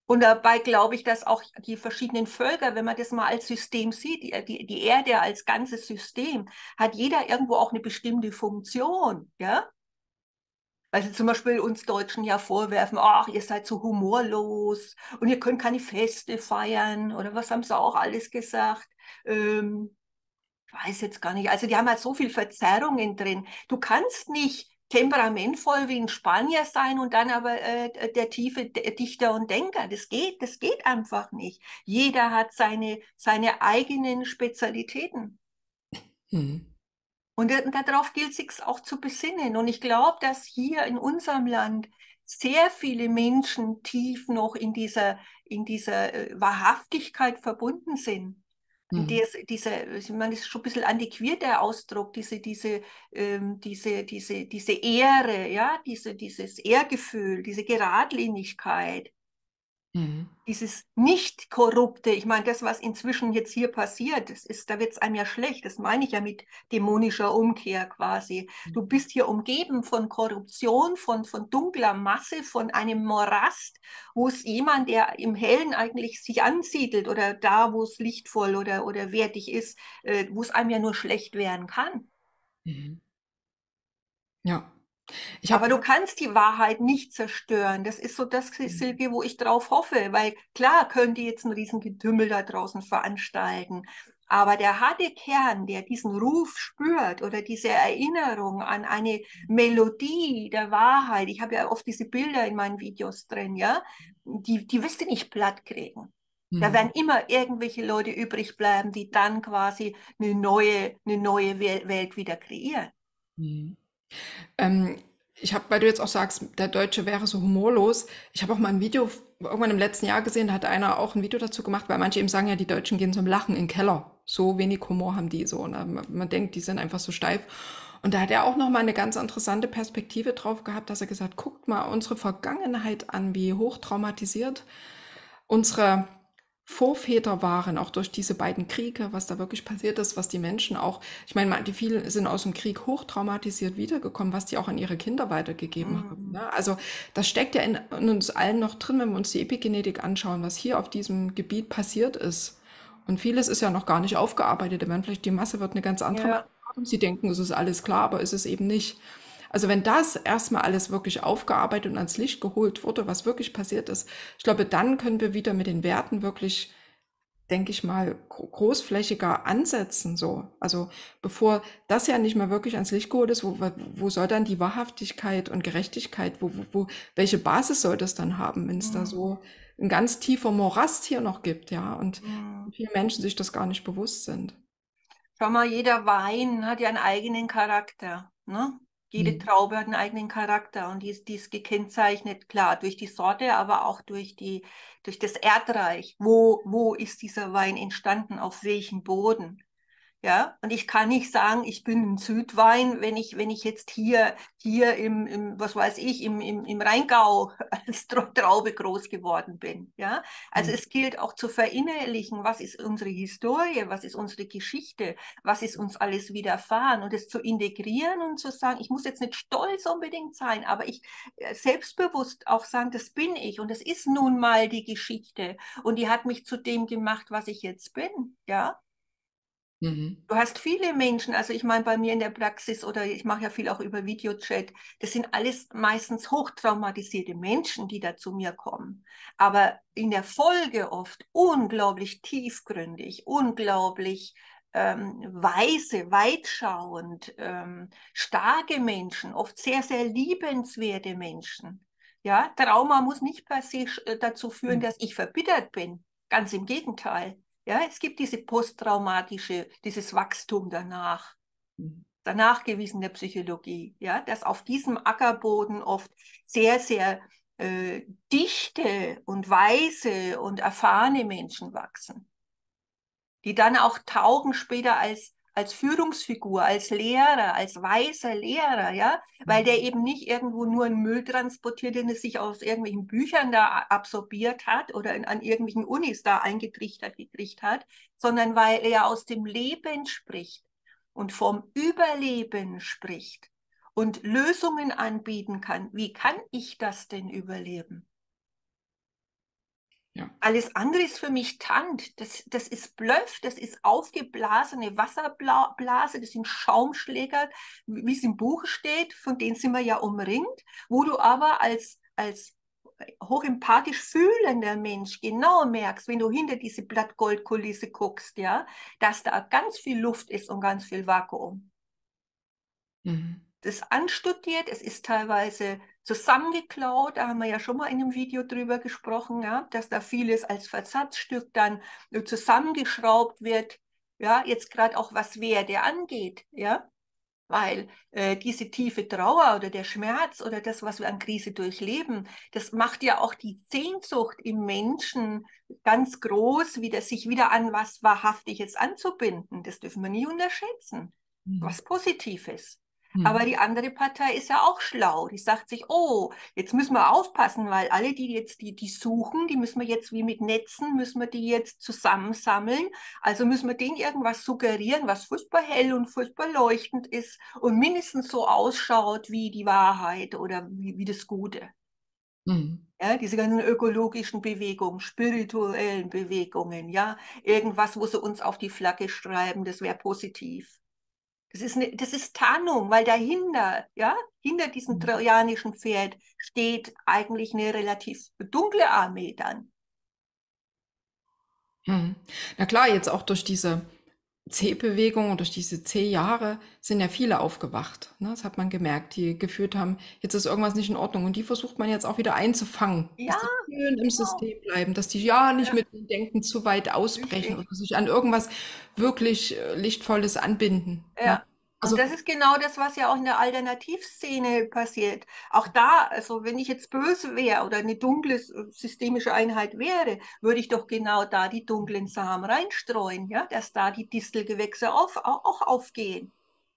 Und dabei glaube ich, dass auch die verschiedenen Völker, wenn man das mal als System sieht, die, die, die Erde als ganzes System, hat jeder irgendwo auch eine bestimmte Funktion. Ja. Weil sie zum Beispiel uns Deutschen ja vorwerfen, ach, ihr seid so humorlos und ihr könnt keine Feste feiern oder was haben sie auch alles gesagt. Ähm, weiß jetzt gar nicht. Also die haben halt so viel Verzerrungen drin. Du kannst nicht temperamentvoll wie ein Spanier sein und dann aber äh, der tiefe Dichter und Denker. Das geht, das geht einfach nicht. Jeder hat seine, seine eigenen Spezialitäten. Mhm. Und darauf gilt es sich auch zu besinnen. Und ich glaube, dass hier in unserem Land sehr viele Menschen tief noch in dieser, in dieser äh, Wahrhaftigkeit verbunden sind. Mhm. Des, dieser, ich meine, das ist schon ein bisschen antiquiert, der Ausdruck, diese, diese, ähm, diese, diese, diese Ehre, ja, diese, dieses Ehrgefühl, diese Geradlinigkeit, Mhm. dieses Nicht-Korrupte. Ich meine, das, was inzwischen jetzt hier passiert, das ist, da wird es einem ja schlecht. Das meine ich ja mit dämonischer Umkehr quasi. Du bist hier umgeben von Korruption, von, von dunkler Masse, von einem Morast, wo es jemand, der im Hellen eigentlich sich ansiedelt oder da, wo es lichtvoll oder, oder wertig ist, äh, wo es einem ja nur schlecht werden kann. Mhm. Ja. Ich Aber du kannst die Wahrheit nicht zerstören. Das ist so das, Silke, wo ich drauf hoffe, weil klar könnte jetzt ein Riesengetümmel da draußen veranstalten. Aber der harte Kern, der diesen Ruf spürt oder diese Erinnerung an eine Melodie der Wahrheit, ich habe ja oft diese Bilder in meinen Videos drin, ja, die, die wirst du nicht platt kriegen. Da Mhm. werden immer irgendwelche Leute übrig bleiben, die dann quasi eine neue, eine neue Wel- Welt wieder kreieren. Mhm. Ähm, ich habe, weil du jetzt auch sagst, der Deutsche wäre so humorlos. Ich habe auch mal ein Video irgendwann im letzten Jahr gesehen, da hat einer auch ein Video dazu gemacht, weil manche eben sagen ja, die Deutschen gehen zum Lachen in den Keller. So wenig Humor haben die so. Ne? Man, denkt, die sind einfach so steif. Und da hat er auch noch mal eine ganz interessante Perspektive drauf gehabt, dass er gesagt, guckt mal unsere Vergangenheit an, wie hochtraumatisiert unsere Vorväter waren, auch durch diese beiden Kriege, was da wirklich passiert ist, was die Menschen auch, ich meine, die vielen sind aus dem Krieg hochtraumatisiert wiedergekommen, was die auch an ihre Kinder weitergegeben mhm. haben. Ne? Also das steckt ja in, in, uns allen noch drin, wenn wir uns die Epigenetik anschauen, was hier auf diesem Gebiet passiert ist. Und vieles ist ja noch gar nicht aufgearbeitet. Wenn vielleicht die Masse wird eine ganz andere ja. haben. Sie denken, es ist alles klar, aber ist es eben nicht. Also wenn das erstmal alles wirklich aufgearbeitet und ans Licht geholt wurde, was wirklich passiert ist, ich glaube, dann können wir wieder mit den Werten wirklich, denke ich mal, großflächiger ansetzen. So, also bevor das ja nicht mehr wirklich ans Licht geholt ist, wo, wo soll dann die Wahrhaftigkeit und Gerechtigkeit, wo, wo, wo welche Basis soll das dann haben, wenn es mhm. da so ein ganz tiefer Morast hier noch gibt, ja, und mhm. viele Menschen sich das gar nicht bewusst sind. Schau mal, jeder Wein hat ja einen eigenen Charakter. Ne? Jede mhm. Traube hat einen eigenen Charakter und die ist, die ist gekennzeichnet, klar, durch die Sorte, aber auch durch, die, durch das Erdreich. Wo, wo ist dieser Wein entstanden? Auf welchem Boden? Ja, und ich kann nicht sagen, ich bin ein Südwein, wenn ich, wenn ich jetzt hier, hier im, im was weiß ich, im, im, im Rheingau als Traube groß geworden bin. Ja, also mhm. es gilt auch zu verinnerlichen, was ist unsere Historie, was ist unsere Geschichte, was ist uns alles widerfahren und es zu integrieren und zu sagen, ich muss jetzt nicht stolz unbedingt sein, aber ich äh, selbstbewusst auch sagen, das bin ich und es ist nun mal die Geschichte und die hat mich zu dem gemacht, was ich jetzt bin. Ja, Mhm. Du hast viele Menschen, also ich meine bei mir in der Praxis oder ich mache ja viel auch über Videochat, das sind alles meistens hochtraumatisierte Menschen, die da zu mir kommen. Aber in der Folge oft unglaublich tiefgründig, unglaublich ähm, weise, weitschauend, ähm, starke Menschen, oft sehr, sehr liebenswerte Menschen. Ja, Trauma muss nicht per se äh, dazu führen, mhm. dass ich verbittert bin. Ganz im Gegenteil. Ja, es gibt diese posttraumatische, dieses Wachstum danach. Mhm. Der Psychologie, ja, dass auf diesem Ackerboden oft sehr, sehr äh, dichte und weise und erfahrene Menschen wachsen, die dann auch taugen später als als Führungsfigur, als Lehrer, als weiser Lehrer, ja, weil der mhm. eben nicht irgendwo nur einen Müll transportiert, den er sich aus irgendwelchen Büchern da absorbiert hat oder in, an irgendwelchen Unis da eingetrichtert gekriegt hat, sondern weil er aus dem Leben spricht und vom Überleben spricht und Lösungen anbieten kann. Wie kann ich das denn überleben? Ja. Alles andere ist für mich Tand. Das, das ist Bluff, das ist aufgeblasene Wasserblase, das sind Schaumschläger, wie es im Buch steht, von denen sind wir ja umringt, wo du aber als, als hochempathisch fühlender Mensch genau merkst, wenn du hinter diese Blattgoldkulisse guckst, ja, dass da ganz viel Luft ist und ganz viel Vakuum. Mhm. Das ist anstudiert, es ist teilweise zusammengeklaut. Da haben wir ja schon mal in einem Video drüber gesprochen, ja, dass da vieles als Versatzstück dann zusammengeschraubt wird. Ja, jetzt gerade auch was Werte angeht, ja, weil äh, diese tiefe Trauer oder der Schmerz oder das, was wir an Krise durchleben, das macht ja auch die Sehnsucht im Menschen ganz groß, wieder sich wieder an was Wahrhaftiges anzubinden. Das dürfen wir nie unterschätzen. Mhm. Was Positives. Aber hm. die andere Partei ist ja auch schlau. Die sagt sich, oh, jetzt müssen wir aufpassen, weil alle, die jetzt die, die suchen, die müssen wir jetzt wie mit Netzen, müssen wir die jetzt zusammensammeln. Also müssen wir denen irgendwas suggerieren, was furchtbar hell und furchtbar leuchtend ist und mindestens so ausschaut wie die Wahrheit oder wie, wie das Gute. Mhm. Ja, diese ganzen ökologischen Bewegungen, spirituellen Bewegungen, ja, irgendwas, wo sie uns auf die Flagge schreiben, das wäre positiv. Das ist, eine, das ist Tarnung, weil dahinter, ja, hinter diesem mhm. trojanischen Pferd steht eigentlich eine relativ dunkle Armee dann. Hm. Na klar, jetzt auch durch diese C-Bewegung und durch diese C-Jahre sind ja viele aufgewacht. Ne? Das hat man gemerkt, die geführt haben, jetzt ist irgendwas nicht in Ordnung. Und die versucht man jetzt auch wieder einzufangen. Ja, dass schön im genau. System bleiben, dass die ja nicht ja. mit dem Denken zu weit ausbrechen oder sich an irgendwas wirklich äh, Lichtvolles anbinden. Ja. Ne? Also, und das ist genau das, was ja auch in der Alternativszene passiert. Auch da, also wenn ich jetzt böse wäre oder eine dunkle systemische Einheit wäre, würde ich doch genau da die dunklen Samen reinstreuen, ja, dass da die Distelgewächse auf, auch aufgehen.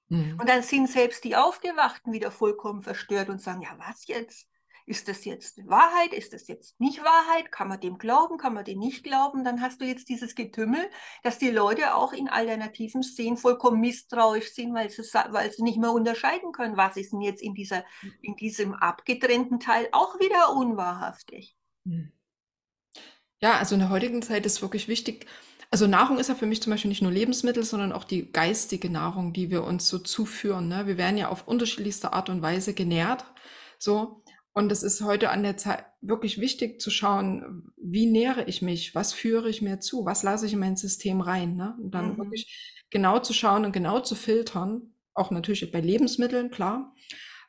Mhm. Und dann sind selbst die Aufgewachten wieder vollkommen verstört und sagen, ja, was jetzt? Ist das jetzt Wahrheit? Ist das jetzt nicht Wahrheit? Kann man dem glauben? Kann man dem nicht glauben? Dann hast du jetzt dieses Getümmel, dass die Leute auch in alternativen Szenen vollkommen misstrauisch sind, weil sie, weil sie nicht mehr unterscheiden können, was ist denn jetzt in, dieser, in diesem abgetrennten Teil auch wieder unwahrhaftig. Hm. Ja, also in der heutigen Zeit ist wirklich wichtig, also Nahrung ist ja für mich zum Beispiel nicht nur Lebensmittel, sondern auch die geistige Nahrung, die wir uns so zuführen. Ne? Wir werden ja auf unterschiedlichste Art und Weise genährt. So. Und es ist heute an der Zeit wirklich wichtig zu schauen, wie nähere ich mich, was führe ich mir zu, was lasse ich in mein System rein. Ne? Und dann mhm. wirklich genau zu schauen und genau zu filtern, auch natürlich bei Lebensmitteln, klar,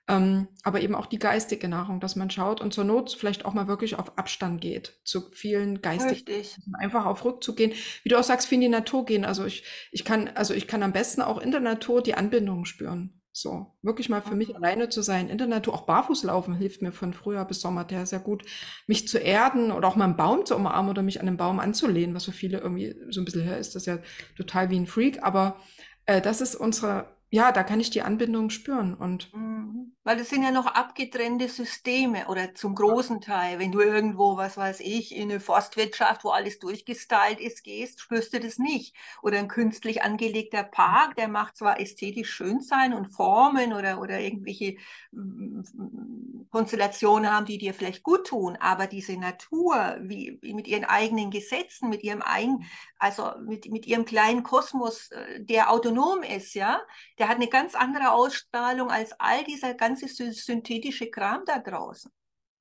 ähm, aber eben auch die geistige Nahrung, dass man schaut und zur Not vielleicht auch mal wirklich auf Abstand geht zu vielen geistigen. Richtig. Einfach auf Rückzug gehen. Wie du auch sagst, viel in die Natur gehen. Also ich, ich kann, also ich kann am besten auch in der Natur die Anbindung spüren. So, wirklich mal für mich alleine zu sein, in der Natur, auch barfuß laufen hilft mir von Frühjahr bis Sommer der sehr gut, mich zu erden oder auch mal einen Baum zu umarmen oder mich an einem Baum anzulehnen, was für viele irgendwie so ein bisschen her ist, das ja total wie ein Freak, aber äh, das ist unsere ja, da kann ich die Anbindung spüren und mhm. Weil das sind ja noch abgetrennte Systeme oder zum großen Teil. Wenn du irgendwo, was weiß ich, in eine Forstwirtschaft, wo alles durchgestylt ist, gehst, spürst du das nicht. Oder ein künstlich angelegter Park, der macht zwar ästhetisch schön sein und Formen oder, oder irgendwelche mm, Konstellationen haben, die dir vielleicht gut tun, aber diese Natur, wie, mit ihren eigenen Gesetzen, mit ihrem eigen, also mit, mit ihrem kleinen Kosmos, äh, der autonom ist, ja, der hat eine ganz andere Ausstrahlung als all dieser ganzen ganze synthetische Kram da draußen.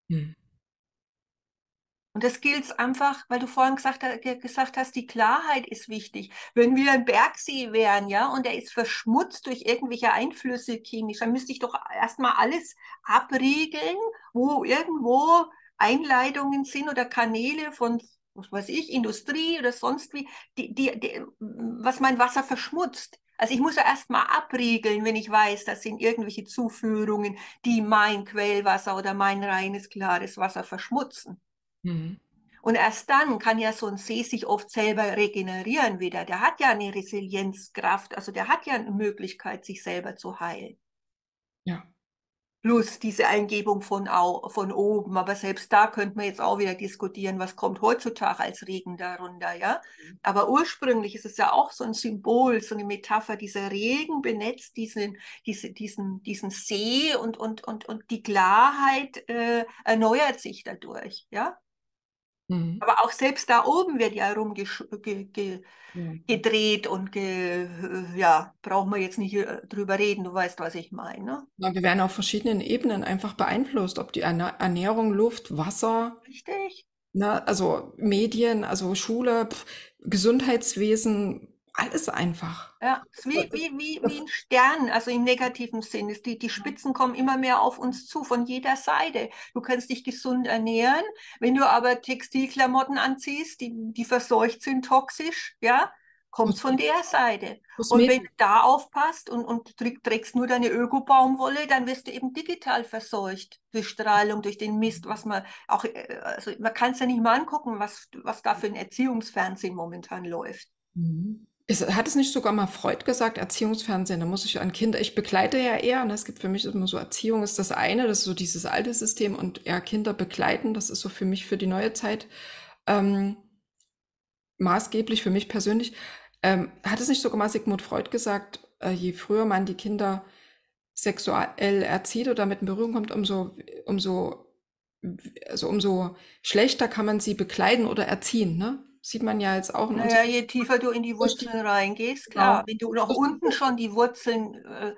Hm. Und das gilt einfach, weil du vorhin gesagt, gesagt, hast, die Klarheit ist wichtig. Wenn wir ein Bergsee wären, ja, und der ist verschmutzt durch irgendwelche Einflüsse chemisch, dann müsste ich doch erstmal alles abriegeln, wo irgendwo Einleitungen sind oder Kanäle von, was weiß ich, Industrie oder sonst wie, die, die, die, was mein Wasser verschmutzt. Also ich muss ja erstmal abriegeln, wenn ich weiß, das sind irgendwelche Zuführungen, die mein Quellwasser oder mein reines, klares Wasser verschmutzen. Mhm. Und erst dann kann ja so ein See sich oft selber regenerieren wieder. Der hat ja eine Resilienzkraft, also der hat ja eine Möglichkeit, sich selber zu heilen. Ja plus diese Eingebung von, von oben. Aber selbst da könnte man jetzt auch wieder diskutieren, was kommt heutzutage als Regen darunter, ja. Mhm. Aber ursprünglich ist es ja auch so ein Symbol, so eine Metapher, dieser Regen benetzt diesen, diese, diesen, diesen See und, und, und, und die Klarheit äh, erneuert sich dadurch, ja. Mhm. Aber auch selbst da oben wird ja rumgedreht ge und ge, ja, brauchen wir jetzt nicht äh, drüber reden, du weißt, was ich meine. Ne? Ja, wir werden auf verschiedenen Ebenen einfach beeinflusst, ob die Ernährung, Luft, Wasser. Richtig. Na, ne, also Medien, also Schule, Gesundheitswesen, alles einfach. Ja, es ist wie, wie, wie, wie ein Stern, also im negativen Sinn. Die, die Spitzen kommen immer mehr auf uns zu, von jeder Seite. Du kannst dich gesund ernähren, wenn du aber Textilklamotten anziehst, die, die verseucht sind, toxisch, ja, kommt von der Seite. Und wenn du da aufpasst und, und trägst nur deine Öko-Baumwolle, dann wirst du eben digital verseucht durch Strahlung, durch den Mist, was man auch, äh, also man kann es ja nicht mal angucken, was, was da für ein Erziehungsfernsehen momentan läuft. Mhm. Ist, hat es nicht sogar mal Freud gesagt, Erziehungsfernsehen, da muss ich an Kinder, ich begleite ja eher, ne, es gibt für mich immer so, Erziehung ist das eine, das ist so dieses alte System und eher Kinder begleiten, das ist so für mich für die neue Zeit ähm, maßgeblich für mich persönlich. Ähm, hat es nicht sogar mal Sigmund Freud gesagt, äh, je früher man die Kinder sexuell erzieht oder mit in Berührung kommt, umso, umso, also umso schlechter kann man sie bekleiden oder erziehen, ne? Sieht man ja jetzt auch Naja, je tiefer du in die Wurzeln reingehst, klar. Wenn du noch unten schon die Wurzeln äh,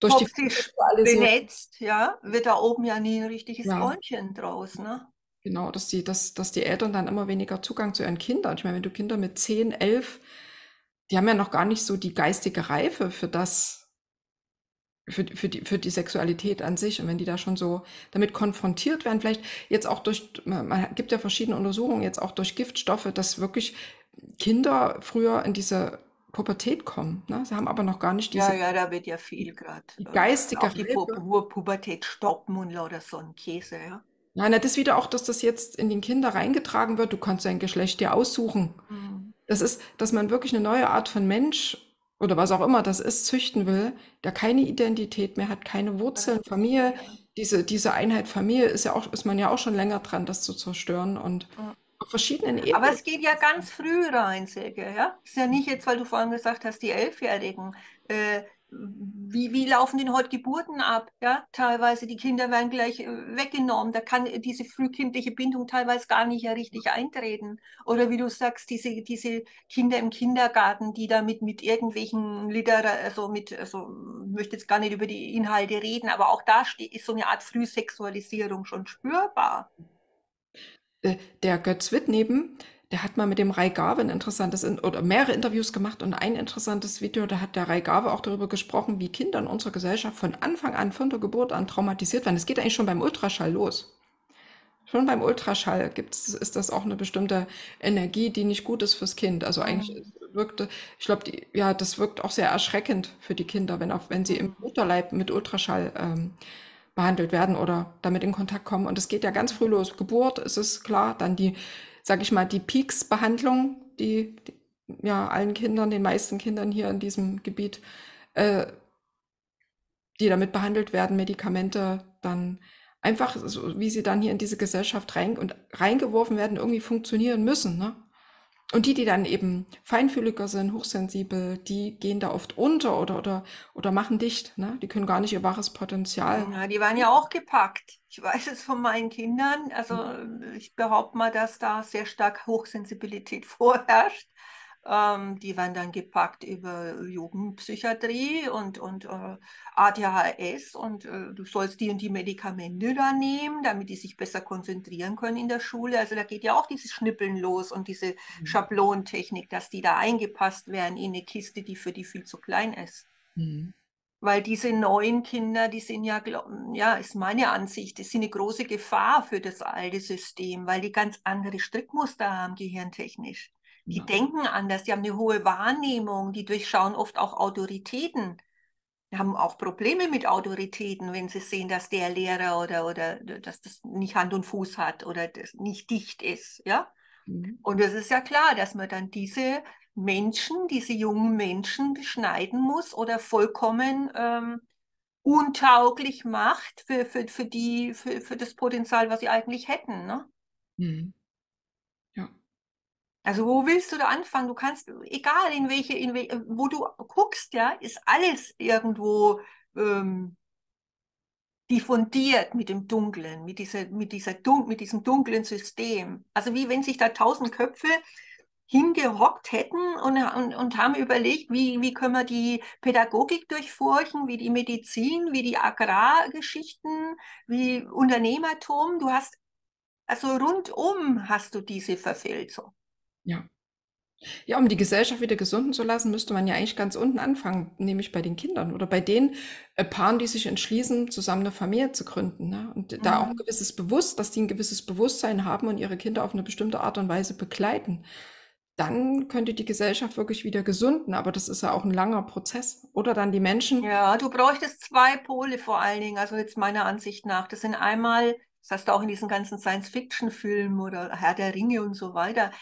durch toxisch die benetzt, ja, wird da oben ja nie ein richtiges ja. Bäumchen draus, ne? Genau, dass die, dass, dass die Eltern dann immer weniger Zugang zu ihren Kindern. Ich meine, wenn du Kinder mit 10, 11, die haben ja noch gar nicht so die geistige Reife für das, für, für, die, für die Sexualität an sich. Und wenn die da schon so damit konfrontiert werden, vielleicht jetzt auch durch, man gibt ja verschiedene Untersuchungen, jetzt auch durch Giftstoffe, dass wirklich Kinder früher in diese Pubertät kommen. Ne? Sie haben aber noch gar nicht Ja, diese ja, da wird ja viel gerade. Äh, geistige auch die. Pu Pubertät stoppen und lauter so ein Käse, ja. Nein, das ist wieder auch, dass das jetzt in den Kinder reingetragen wird. Du kannst dein Geschlecht dir aussuchen. Mhm. Das ist, dass man wirklich eine neue Art von Mensch oder was auch immer das ist, züchten will, der keine Identität mehr hat, keine Wurzeln, Familie. Diese, diese Einheit Familie ist ja auch, ist man ja auch schon länger dran, das zu zerstören und auf verschiedenen Aber Ebenen. es geht ja ganz früh rein, Silke, ja? Ist ja nicht jetzt, weil du vorhin gesagt hast, die Elfjährigen. Äh, wie, wie laufen denn heute Geburten ab? Ja, teilweise die Kinder werden gleich äh, weggenommen. Da kann diese frühkindliche Bindung teilweise gar nicht ja richtig eintreten. Oder wie du sagst, diese, diese Kinder im Kindergarten, die da mit, irgendwelchen Litera, also mit, also möchte jetzt gar nicht über die Inhalte reden, aber auch da ist so eine Art Frühsexualisierung schon spürbar. Äh, Der Götz Wittneben, der hat mal mit dem Rai Gave ein interessantes In- oder mehrere Interviews gemacht und ein interessantes Video, da hat der Rai Gave auch darüber gesprochen, wie Kinder in unserer Gesellschaft von Anfang an, von der Geburt an traumatisiert werden. Es geht eigentlich schon beim Ultraschall los. Schon beim Ultraschall gibt's, ist das auch eine bestimmte Energie, die nicht gut ist fürs Kind. Also eigentlich Mhm. wirkte, ich glaube, ja, das wirkt auch sehr erschreckend für die Kinder, wenn auch wenn sie im Mutterleib mit Ultraschall ähm, behandelt werden oder damit in Kontakt kommen. Und es geht ja ganz früh los. Geburt ist es klar, dann die, sag ich mal, die Peaks-Behandlung, die, die ja allen Kindern, den meisten Kindern hier in diesem Gebiet, äh, die damit behandelt werden, Medikamente, dann einfach, so, wie sie dann hier in diese Gesellschaft rein und reingeworfen werden, irgendwie funktionieren müssen. Ne? Und die, die dann eben feinfühliger sind, hochsensibel, die gehen da oft unter oder, oder, oder machen dicht. Ne? Die können gar nicht ihr wahres Potenzial. Ja, die waren ja auch gepackt. Ich weiß es von meinen Kindern. Also ich behaupte mal, dass da sehr stark Hochsensibilität vorherrscht. Ähm, die werden dann gepackt über Jugendpsychiatrie und, und äh, ADHS und äh, du sollst die und die Medikamente da nehmen, damit die sich besser konzentrieren können in der Schule. Also da geht ja auch dieses Schnippeln los und diese Schablontechnik, dass die da eingepasst werden in eine Kiste, die für die viel zu klein ist. Mhm. Weil diese neuen Kinder, die sind ja, ja, ist meine Ansicht, die sind eine große Gefahr für das alte System, weil die ganz andere Strickmuster haben, gehirntechnisch. Die Ja. denken anders, die haben eine hohe Wahrnehmung, die durchschauen oft auch Autoritäten. Die haben auch Probleme mit Autoritäten, wenn sie sehen, dass der Lehrer oder, oder dass das nicht Hand und Fuß hat oder das nicht dicht ist, ja. Mhm. Und es ist ja klar, dass man dann diese Menschen, diese jungen Menschen beschneiden muss oder vollkommen ähm, untauglich macht für, für, für, die, für, für das Potenzial, was sie eigentlich hätten. Ne? Mhm. Also wo willst du da anfangen? Du kannst, egal in welche, in wel, wo du guckst, ja, ist alles irgendwo ähm, diffundiert mit dem Dunklen, mit, dieser, mit, dieser Dun mit diesem dunklen System. Also wie wenn sich da tausend Köpfe hingehockt hätten und, und, und haben überlegt, wie, wie können wir die Pädagogik durchforchen, wie die Medizin, wie die Agrargeschichten, wie Unternehmertum. Du hast, also rundum hast du diese Verfilzung. Ja. Ja, um die Gesellschaft wieder gesunden zu lassen, müsste man ja eigentlich ganz unten anfangen, nämlich bei den Kindern oder bei den äh, Paaren, die sich entschließen, zusammen eine Familie zu gründen. Ne? Und mhm. da auch ein gewisses Bewusst, dass die ein gewisses Bewusstsein haben und ihre Kinder auf eine bestimmte Art und Weise begleiten. Dann könnte die Gesellschaft wirklich wieder gesunden, aber das ist ja auch ein langer Prozess. Oder dann die Menschen. Ja, du bräuchtest zwei Pole vor allen Dingen, also jetzt meiner Ansicht nach. Das sind einmal, das hast du auch in diesen ganzen Science-Fiction-Filmen oder Herr der Ringe und so weiter,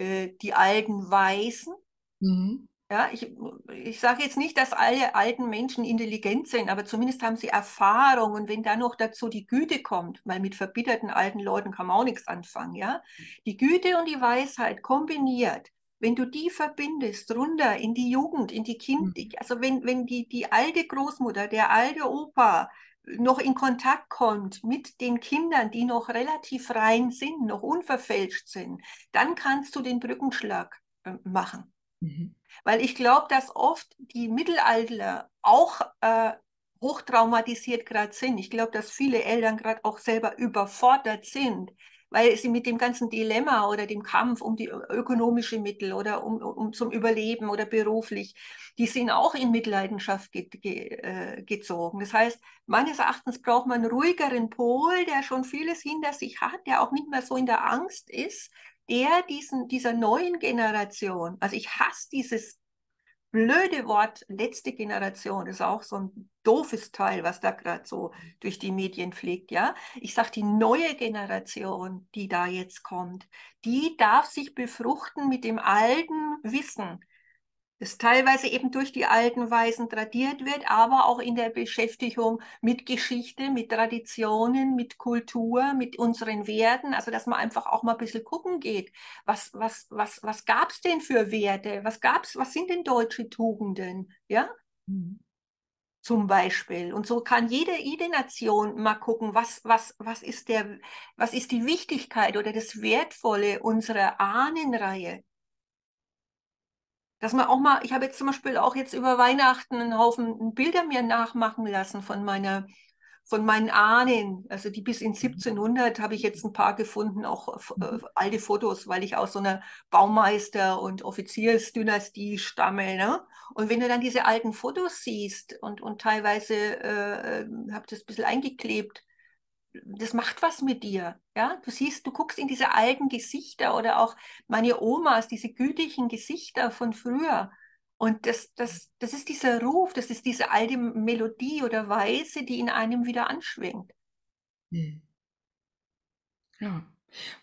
die alten Weißen. Mhm. Ja, ich, ich sage jetzt nicht, dass alle alten Menschen intelligent sind, aber zumindest haben sie Erfahrung. Und wenn dann noch dazu die Güte kommt, weil mit verbitterten alten Leuten kann man auch nichts anfangen, ja. Die Güte und die Weisheit kombiniert, wenn du die verbindest, runter in die Jugend, in die Kind, Mhm. also wenn, wenn die, die alte Großmutter, der alte Opa noch in Kontakt kommt mit den Kindern, die noch relativ rein sind, noch unverfälscht sind, dann kannst du den Brückenschlag äh, machen. Mhm. Weil ich glaube, dass oft die Mittelalter auch äh, hochtraumatisiert gerade sind. Ich glaube, dass viele Eltern gerade auch selber überfordert sind, weil sie mit dem ganzen Dilemma oder dem Kampf um die ökonomische Mittel oder um, um zum Überleben oder beruflich, die sind auch in Mitleidenschaft ge ge äh, gezogen. Das heißt, meines Erachtens braucht man einen ruhigeren Pol, der schon vieles hinter sich hat, der auch nicht mehr so in der Angst ist, der diesen, dieser neuen Generation, also ich hasse dieses blöde Wort letzte Generation ist auch so ein doofes Teil, was da gerade so durch die Medien fliegt, ja. Ich sage, die neue Generation, die da jetzt kommt, die darf sich befruchten mit dem alten Wissen, das teilweise eben durch die alten Weisen tradiert wird, aber auch in der Beschäftigung mit Geschichte, mit Traditionen, mit Kultur, mit unseren Werten. Also dass man einfach auch mal ein bisschen gucken geht. Was, was, was, was gab es denn für Werte? Was gab's, was sind denn deutsche Tugenden? Ja? Mhm. Zum Beispiel. Und so kann jede, jede Nation mal gucken, was, was, was, ist der, was ist die Wichtigkeit oder das Wertvolle unserer Ahnenreihe dass man auch mal, ich habe jetzt zum Beispiel auch jetzt über Weihnachten einen Haufen Bilder mir nachmachen lassen von meiner, von meinen Ahnen, also die bis in 1700 habe ich jetzt ein paar gefunden, auch äh, alte Fotos, weil ich aus so einer Baumeister- und Offiziersdynastie stamme. Ne? Und wenn du dann diese alten Fotos siehst und, und teilweise äh, äh habe das ein bisschen eingeklebt, das macht was mit dir. Ja, du siehst, du guckst in diese alten Gesichter oder auch meine Omas, diese gütigen Gesichter von früher. Und das, das, das ist dieser Ruf, das ist diese alte Melodie oder Weise, die in einem wieder anschwingt. Hm. Ja.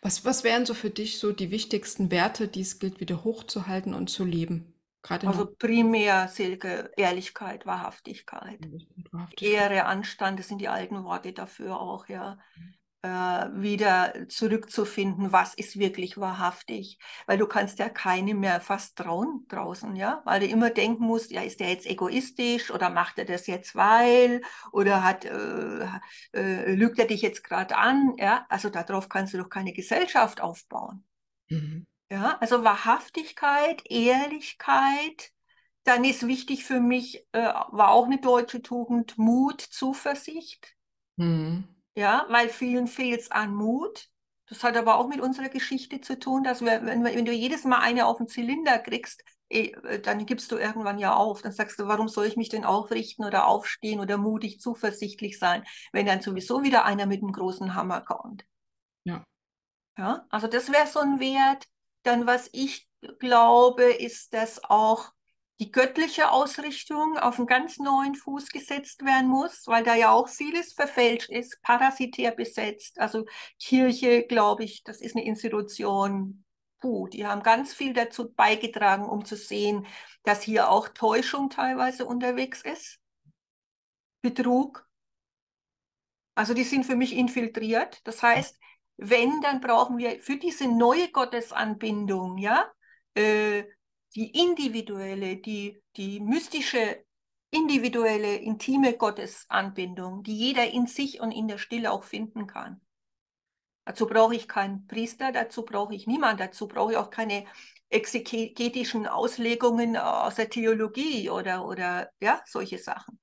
Was, was wären so für dich so die wichtigsten Werte, die es gilt, wieder hochzuhalten und zu leben? Gerade also primär Silke, Ehrlichkeit, Wahrhaftigkeit. Wahrhaftigkeit. Ehre, Anstand, das sind die alten Worte dafür auch, ja. Mhm. Äh, wieder zurückzufinden, was ist wirklich wahrhaftig. Weil du kannst ja keine mehr fast trauen draußen, ja. Weil du immer denken musst, ja, ist der jetzt egoistisch oder macht er das jetzt weil oder hat, äh, äh, lügt er dich jetzt gerade an, ja. Also darauf kannst du doch keine Gesellschaft aufbauen. Mhm. Ja, also Wahrhaftigkeit, Ehrlichkeit. Dann ist wichtig für mich, äh, war auch eine deutsche Tugend, Mut, Zuversicht. Mhm. Ja, weil vielen fehlt es an Mut. Das hat aber auch mit unserer Geschichte zu tun, dass wir, wenn, wenn du jedes Mal eine auf den Zylinder kriegst, eh, äh, dann gibst du irgendwann ja auf. Dann sagst du, warum soll ich mich denn aufrichten oder aufstehen oder mutig, zuversichtlich sein, wenn dann sowieso wieder einer mit einem großen Hammer kommt. Ja. Ja, also das wäre so ein Wert. Dann, was ich glaube, ist, dass auch die göttliche Ausrichtung auf einen ganz neuen Fuß gesetzt werden muss, weil da ja auch vieles verfälscht ist, parasitär besetzt. Also Kirche, glaube ich, das ist eine Institution, puh, die haben ganz viel dazu beigetragen, um zu sehen, dass hier auch Täuschung teilweise unterwegs ist, Betrug. Also die sind für mich infiltriert. Das heißt, wenn, dann brauchen wir für diese neue Gottesanbindung, ja, äh, die individuelle, die, die mystische, individuelle, intime Gottesanbindung, die jeder in sich und in der Stille auch finden kann. Dazu brauche ich keinen Priester, dazu brauche ich niemanden, dazu brauche ich auch keine exegetischen Auslegungen aus der Theologie oder, oder ja, solche Sachen.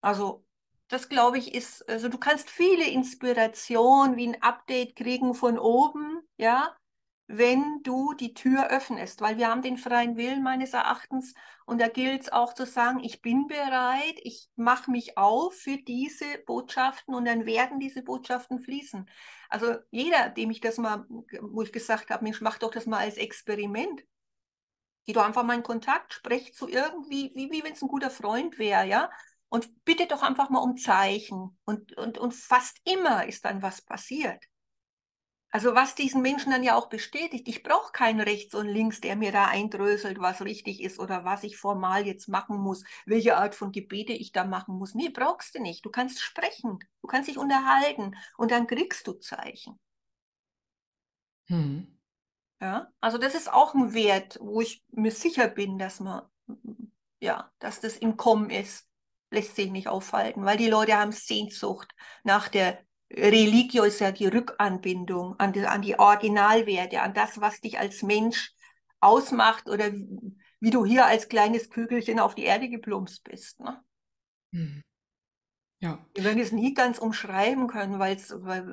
Also das glaube ich ist, also du kannst viele Inspirationen wie ein Update kriegen von oben, ja, wenn du die Tür öffnest, weil wir haben den freien Willen meines Erachtens und da gilt es auch zu sagen, ich bin bereit, ich mache mich auf für diese Botschaften und dann werden diese Botschaften fließen. Also jeder, dem ich das mal, wo ich gesagt habe, Mensch, mach doch das mal als Experiment. Geh doch einfach mal in Kontakt, sprech zu irgendwie, wie, wie wenn es ein guter Freund wäre, ja. Und bitte doch einfach mal um Zeichen. Und, und, und fast immer ist dann was passiert. Also was diesen Menschen dann ja auch bestätigt, ich brauche keinen rechts und links, der mir da eindröselt, was richtig ist oder was ich formal jetzt machen muss, welche Art von Gebete ich da machen muss. Nee, brauchst du nicht. Du kannst sprechen, du kannst dich unterhalten und dann kriegst du Zeichen. Hm. Ja, also das ist auch ein Wert, wo ich mir sicher bin, dass man, ja, dass das im Kommen ist lässt sich nicht aufhalten, weil die Leute haben Sehnsucht nach der Religio ist ja die Rückanbindung an die, an die Originalwerte, an das, was dich als Mensch ausmacht oder wie, du hier als kleines Kügelchen auf die Erde geplumpst bist. Ne? Hm. Ja. Wir werden es nie ganz umschreiben können, weil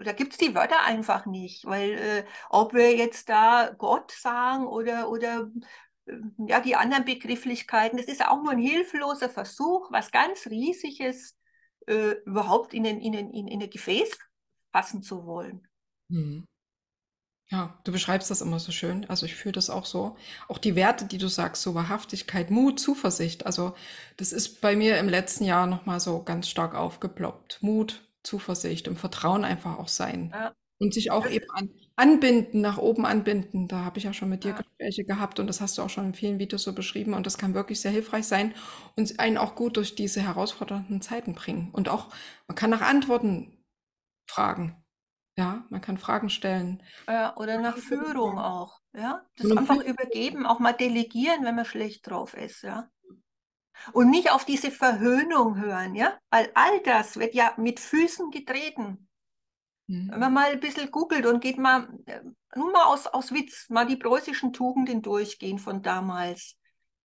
da gibt es die Wörter einfach nicht. Weil äh, ob wir jetzt da Gott sagen oder, oder ja, die anderen Begrifflichkeiten, das ist ja auch nur ein hilfloser Versuch, was ganz Riesiges äh, überhaupt in ein in in in Gefäß fassen zu wollen. Mhm. Ja, du beschreibst das immer so schön. Also ich fühle das auch so. Auch die Werte, die du sagst, so Wahrhaftigkeit, Mut, Zuversicht. Also das ist bei mir im letzten Jahr nochmal so ganz stark aufgeploppt. Mut, Zuversicht und Vertrauen einfach auch sein. Ja. Und sich auch Das eben an, anbinden, nach oben anbinden. Da habe ich ja schon mit dir ja, Gespräche gehabt und das hast du auch schon in vielen Videos so beschrieben und das kann wirklich sehr hilfreich sein und einen auch gut durch diese herausfordernden Zeiten bringen. Und auch, man kann nach Antworten fragen. Ja, man kann Fragen stellen. ja, oder nach Führung auch. Ja, das einfach Führung übergeben, auch mal delegieren, wenn man schlecht drauf ist. Ja. Und nicht auf diese Verhöhnung hören, ja, weil all das wird ja mit Füßen getreten. Wenn man Mhm. mal ein bisschen googelt und geht mal, äh, nur mal aus, aus Witz, mal die preußischen Tugenden durchgehen von damals.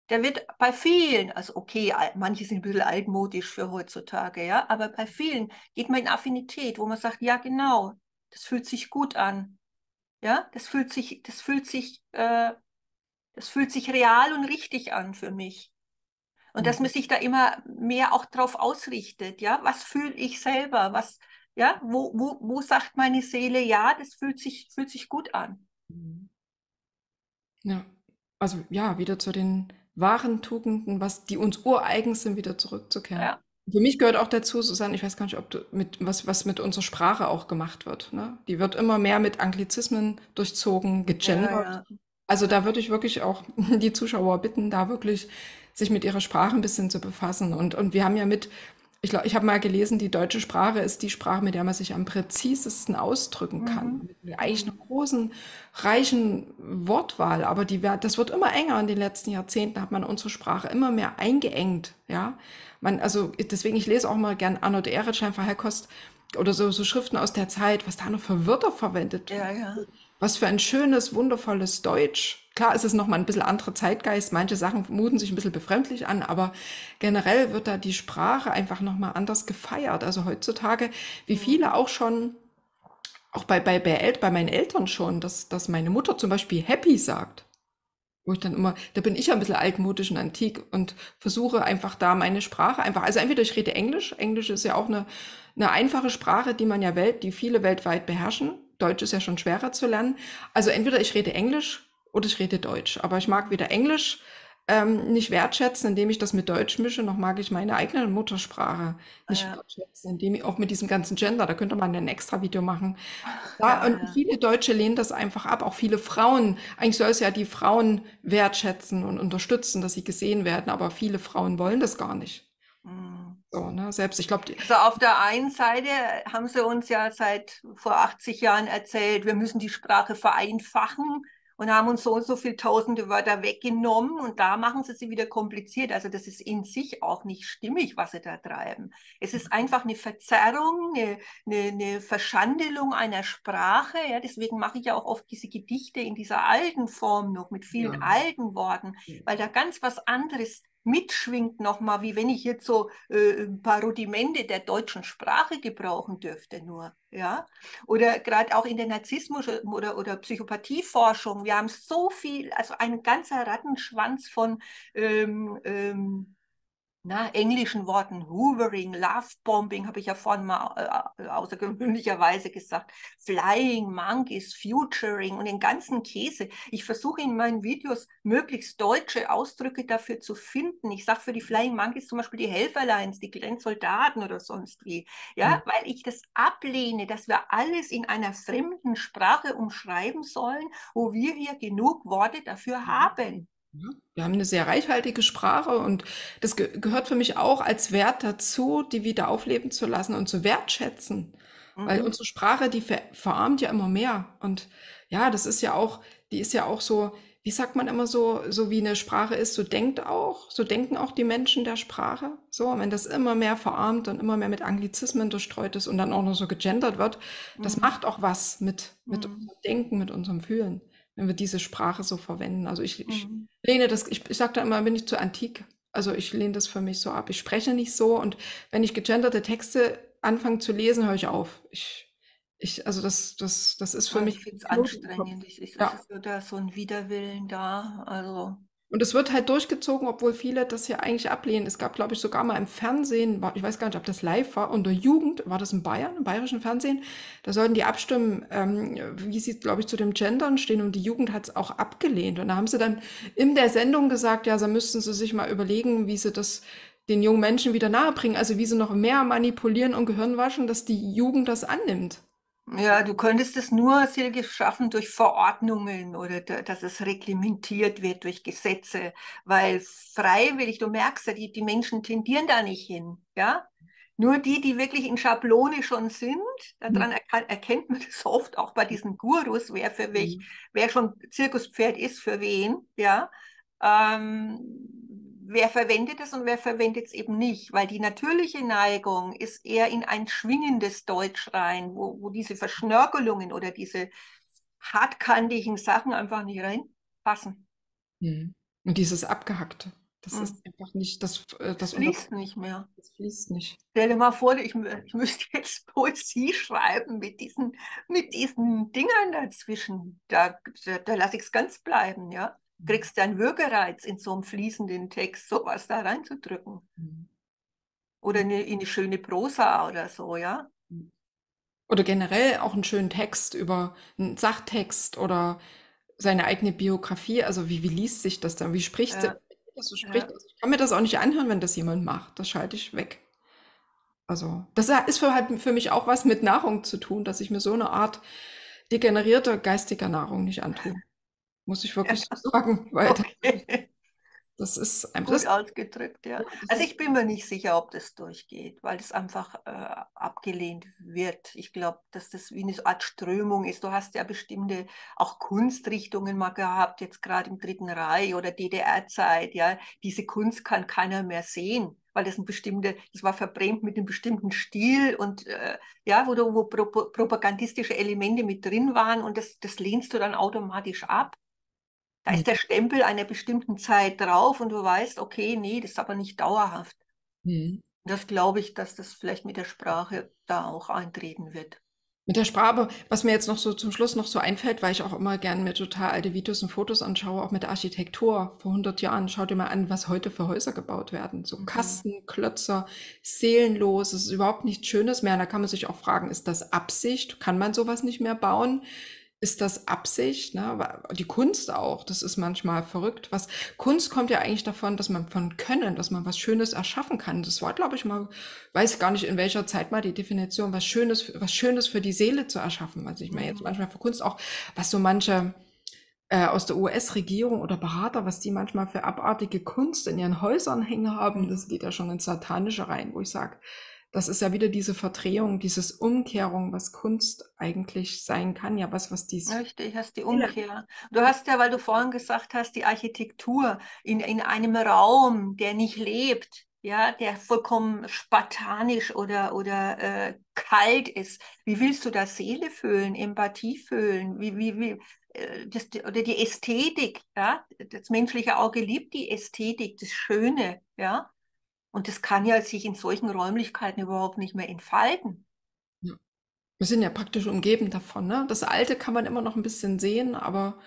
Der wird bei vielen, also okay, manche sind ein bisschen altmodisch für heutzutage, ja, aber bei vielen geht man in Affinität, wo man sagt, ja, genau, das fühlt sich gut an, ja, das fühlt sich, das fühlt sich, äh, das fühlt sich real und richtig an für mich. Und dass man Mhm. sich da immer mehr auch drauf ausrichtet, ja, was fühle ich selber, was, ja, wo, wo, wo sagt meine Seele, ja, das fühlt sich, fühlt sich gut an. Mhm. Ja, also ja, wieder zu den wahren Tugenden, was die uns ureigen sind, wieder zurückzukehren. Ja, Für mich gehört auch dazu, Susanne, ich weiß gar nicht, ob du mit was, was mit unserer Sprache auch gemacht wird. Ne? Die wird immer mehr mit Anglizismen durchzogen, ja, gegendert. ja, Also da würde ich wirklich auch die Zuschauer bitten, da wirklich sich mit ihrer Sprache ein bisschen zu befassen. Und, und wir haben ja mit, ich glaube, ich habe mal gelesen, die deutsche Sprache ist die Sprache, mit der man sich am präzisesten ausdrücken kann. mhm. Mit eigentlich einer Mhm. großen, reichen Wortwahl. Aber die, das wird immer enger in den letzten Jahrzehnten, hat man unsere Sprache immer mehr eingeengt. Ja, man, also deswegen, ich lese auch mal gern Arno de Eretschein, Herr Kost, oder so, so Schriften aus der Zeit, was da noch für Wörter verwendet ja, ja, was für ein schönes, wundervolles Deutsch. Klar ist es nochmal ein bisschen anderer Zeitgeist. Manche Sachen muten sich ein bisschen befremdlich an, aber generell wird da die Sprache einfach nochmal anders gefeiert. Also heutzutage, wie viele auch schon, auch bei, bei, bei, El bei meinen Eltern schon, dass, dass meine Mutter zum Beispiel happy sagt. Wo ich dann immer, da bin ich ja ein bisschen altmodisch und antik und versuche einfach da meine Sprache einfach, also entweder ich rede Englisch, Englisch ist ja auch eine, eine einfache Sprache, die man ja welt, die viele weltweit beherrschen. Deutsch ist ja schon schwerer zu lernen. Also entweder ich rede Englisch oder ich rede Deutsch. Aber ich mag weder Englisch ähm, nicht wertschätzen, indem ich das mit Deutsch mische, noch mag ich meine eigene Muttersprache nicht Ja, wertschätzen, indem ich auch mit diesem ganzen Gender, da könnte man ein extra Video machen. Da, ja, und ja. viele Deutsche lehnen das einfach ab, auch viele Frauen. Eigentlich soll es ja die Frauen wertschätzen und unterstützen, dass sie gesehen werden, aber viele Frauen wollen das gar nicht. Mhm. So, ne? Selbst, ich glaube, Also auf der einen Seite haben sie uns ja seit vor 80 Jahren erzählt, wir müssen die Sprache vereinfachen und haben uns so und so viele tausende Wörter weggenommen und da machen sie sie wieder kompliziert. Also das ist in sich auch nicht stimmig, was sie da treiben. Es ist einfach eine Verzerrung, eine, eine, eine Verschandelung einer Sprache. Ja, deswegen mache ich ja auch oft diese Gedichte in dieser alten Form noch mit vielen ja. alten Worten, weil da ganz was anderes mitschwingt nochmal, wie wenn ich jetzt so äh, ein paar Rudimente der deutschen Sprache gebrauchen dürfte nur. Ja? Oder gerade auch in der Narzissmus- oder, oder Psychopathieforschung, wir haben so viel, also ein ganzer Rattenschwanz von ähm, ähm, na, englischen Worten, Hoovering, Lovebombing, habe ich ja vorhin mal äh, außergewöhnlicherweise gesagt, Flying Monkeys, Futuring und den ganzen Käse. Ich versuche in meinen Videos möglichst deutsche Ausdrücke dafür zu finden. Ich sage für die Flying Monkeys zum Beispiel die Helferlines, die Grenzsoldaten oder sonst wie. Ja, Ja. weil ich das ablehne, dass wir alles in einer fremden Sprache umschreiben sollen, wo wir hier genug Worte dafür haben. Ja, wir haben eine sehr reichhaltige Sprache und das ge gehört für mich auch als Wert dazu, die wieder aufleben zu lassen und zu wertschätzen. Weil Mhm. unsere Sprache, die ver verarmt ja immer mehr. Und ja, das ist ja auch, die ist ja auch so, wie sagt man immer so, so wie eine Sprache ist, so denkt auch, so denken auch die Menschen der Sprache. So, und wenn das immer mehr verarmt und immer mehr mit Anglizismen durchstreut ist und dann auch noch so gegendert wird, das Mhm. macht auch was mit, mit Mhm. unserem Denken, mit unserem Fühlen, wenn wir diese Sprache so verwenden. Also ich, ich Mhm. lehne das, ich, ich sage da immer, bin ich zu antik. Also ich lehne das für mich so ab. Ich spreche nicht so und wenn ich gegenderte Texte anfange zu lesen, höre ich auf. Ich, ich, also das, das, das ist für Ja, mich ich finde es anstrengend. Ist, es Ja, ist so, da so ein Widerwillen da. Also, Und es wird halt durchgezogen, obwohl viele das ja eigentlich ablehnen. Es gab, glaube ich, sogar mal im Fernsehen, ich weiß gar nicht, ob das live war, unter Jugend, war das in Bayern, im bayerischen Fernsehen, da sollten die abstimmen, ähm, wie sie, glaube ich, zu dem Gendern stehen und die Jugend hat es auch abgelehnt. Und da haben sie dann in der Sendung gesagt, ja, da müssten sie sich mal überlegen, wie sie das den jungen Menschen wieder nahebringen, also wie sie noch mehr manipulieren und Gehirn waschen, dass die Jugend das annimmt. Ja, du könntest es nur, Silke, schaffen durch Verordnungen oder dass es reglementiert wird durch Gesetze, weil freiwillig, du merkst ja, die, die Menschen tendieren da nicht hin, ja. Nur die, die wirklich in Schablone schon sind, daran mhm. erkennt man das oft auch bei diesen Gurus, wer für welch, mhm. wer schon Zirkuspferd ist, für wen, ja. Ähm, wer verwendet es und wer verwendet es eben nicht, weil die natürliche Neigung ist eher in ein schwingendes Deutsch rein, wo, wo diese Verschnörkelungen oder diese hartkantigen Sachen einfach nicht reinpassen. Mhm. Und dieses Abgehackte, das mhm. ist einfach nicht, das, äh, das, fließt nicht mehr. Das fließt nicht. Stell dir mal vor, ich, ich müsste jetzt Poesie schreiben mit diesen, mit diesen Dingern dazwischen. Da, da, da lasse ich es ganz bleiben, ja kriegst du einen Würgereiz in so einem fließenden Text, sowas da reinzudrücken. Mhm. Oder in eine, in eine schöne Prosa oder so, ja. Oder generell auch einen schönen Text über einen Sachtext oder seine eigene Biografie. Also wie, wie liest sich das dann? Wie spricht ja. das so spricht? Ja. Also ich kann mir das auch nicht anhören, wenn das jemand macht. Das schalte ich weg. Also das ist für, halt für mich auch was mit Nahrung zu tun, dass ich mir so eine Art degenerierter geistiger Nahrung nicht antue. Muss ich wirklich ja. sagen. Weil okay. das ist einfach. Gut ausgedrückt, ja. Also ich bin mir nicht sicher, ob das durchgeht, weil das einfach äh, abgelehnt wird. Ich glaube, dass das wie eine Art Strömung ist. Du hast ja bestimmte auch Kunstrichtungen mal gehabt, jetzt gerade im Dritten Reich oder DDR-Zeit, ja. Diese Kunst kann keiner mehr sehen weil das ein bestimmte, das war verbrämt mit einem bestimmten Stil und äh, ja, wo, wo pro, propagandistische Elemente mit drin waren und das, das lehnst du dann automatisch ab. Da ist der Stempel einer bestimmten Zeit drauf und du weißt, okay, nee, das ist aber nicht dauerhaft. Mhm. Das glaube ich, dass das vielleicht mit der Sprache da auch eintreten wird. Mit der Sprache, was mir jetzt noch so zum Schluss noch so einfällt, weil ich auch immer gerne mir total alte Videos und Fotos anschaue, auch mit der Architektur vor 100 Jahren. Schau dir mal an, was heute für Häuser gebaut werden. So mhm. Kasten, Klötzer, seelenlos. Es ist überhaupt nichts Schönes mehr. Da kann man sich auch fragen, ist das Absicht? Kann man sowas nicht mehr bauen? Ist das Absicht, ne? die Kunst auch, das ist manchmal verrückt. Was Kunst kommt ja eigentlich davon, dass man von Können, dass man was Schönes erschaffen kann. Das war, glaube ich, mal, weiß gar nicht in welcher Zeit mal die Definition, was Schönes, was Schönes für die Seele zu erschaffen. Also ich meine jetzt mhm. manchmal für Kunst auch, was so manche äh, aus der US-Regierung oder Berater, was die manchmal für abartige Kunst in ihren Häusern hängen haben, das geht ja schon ins Satanische rein, wo ich sage, das ist ja wieder diese Verdrehung, dieses Umkehrung, was Kunst eigentlich sein kann, ja, was, was dies. Richtig, hast die Umkehr. Du hast ja, weil du vorhin gesagt hast, die Architektur in, in einem Raum, der nicht lebt, ja, der vollkommen spartanisch oder, oder äh, kalt ist. Wie willst du da Seele fühlen, Empathie fühlen? Wie, wie, wie, äh, das, oder die Ästhetik, ja, das menschliche Auge liebt die Ästhetik, das Schöne, ja. Und das kann ja sich in solchen Räumlichkeiten überhaupt nicht mehr entfalten. Ja. Wir sind ja praktisch umgeben davon. Ne? Das Alte kann man immer noch ein bisschen sehen, aber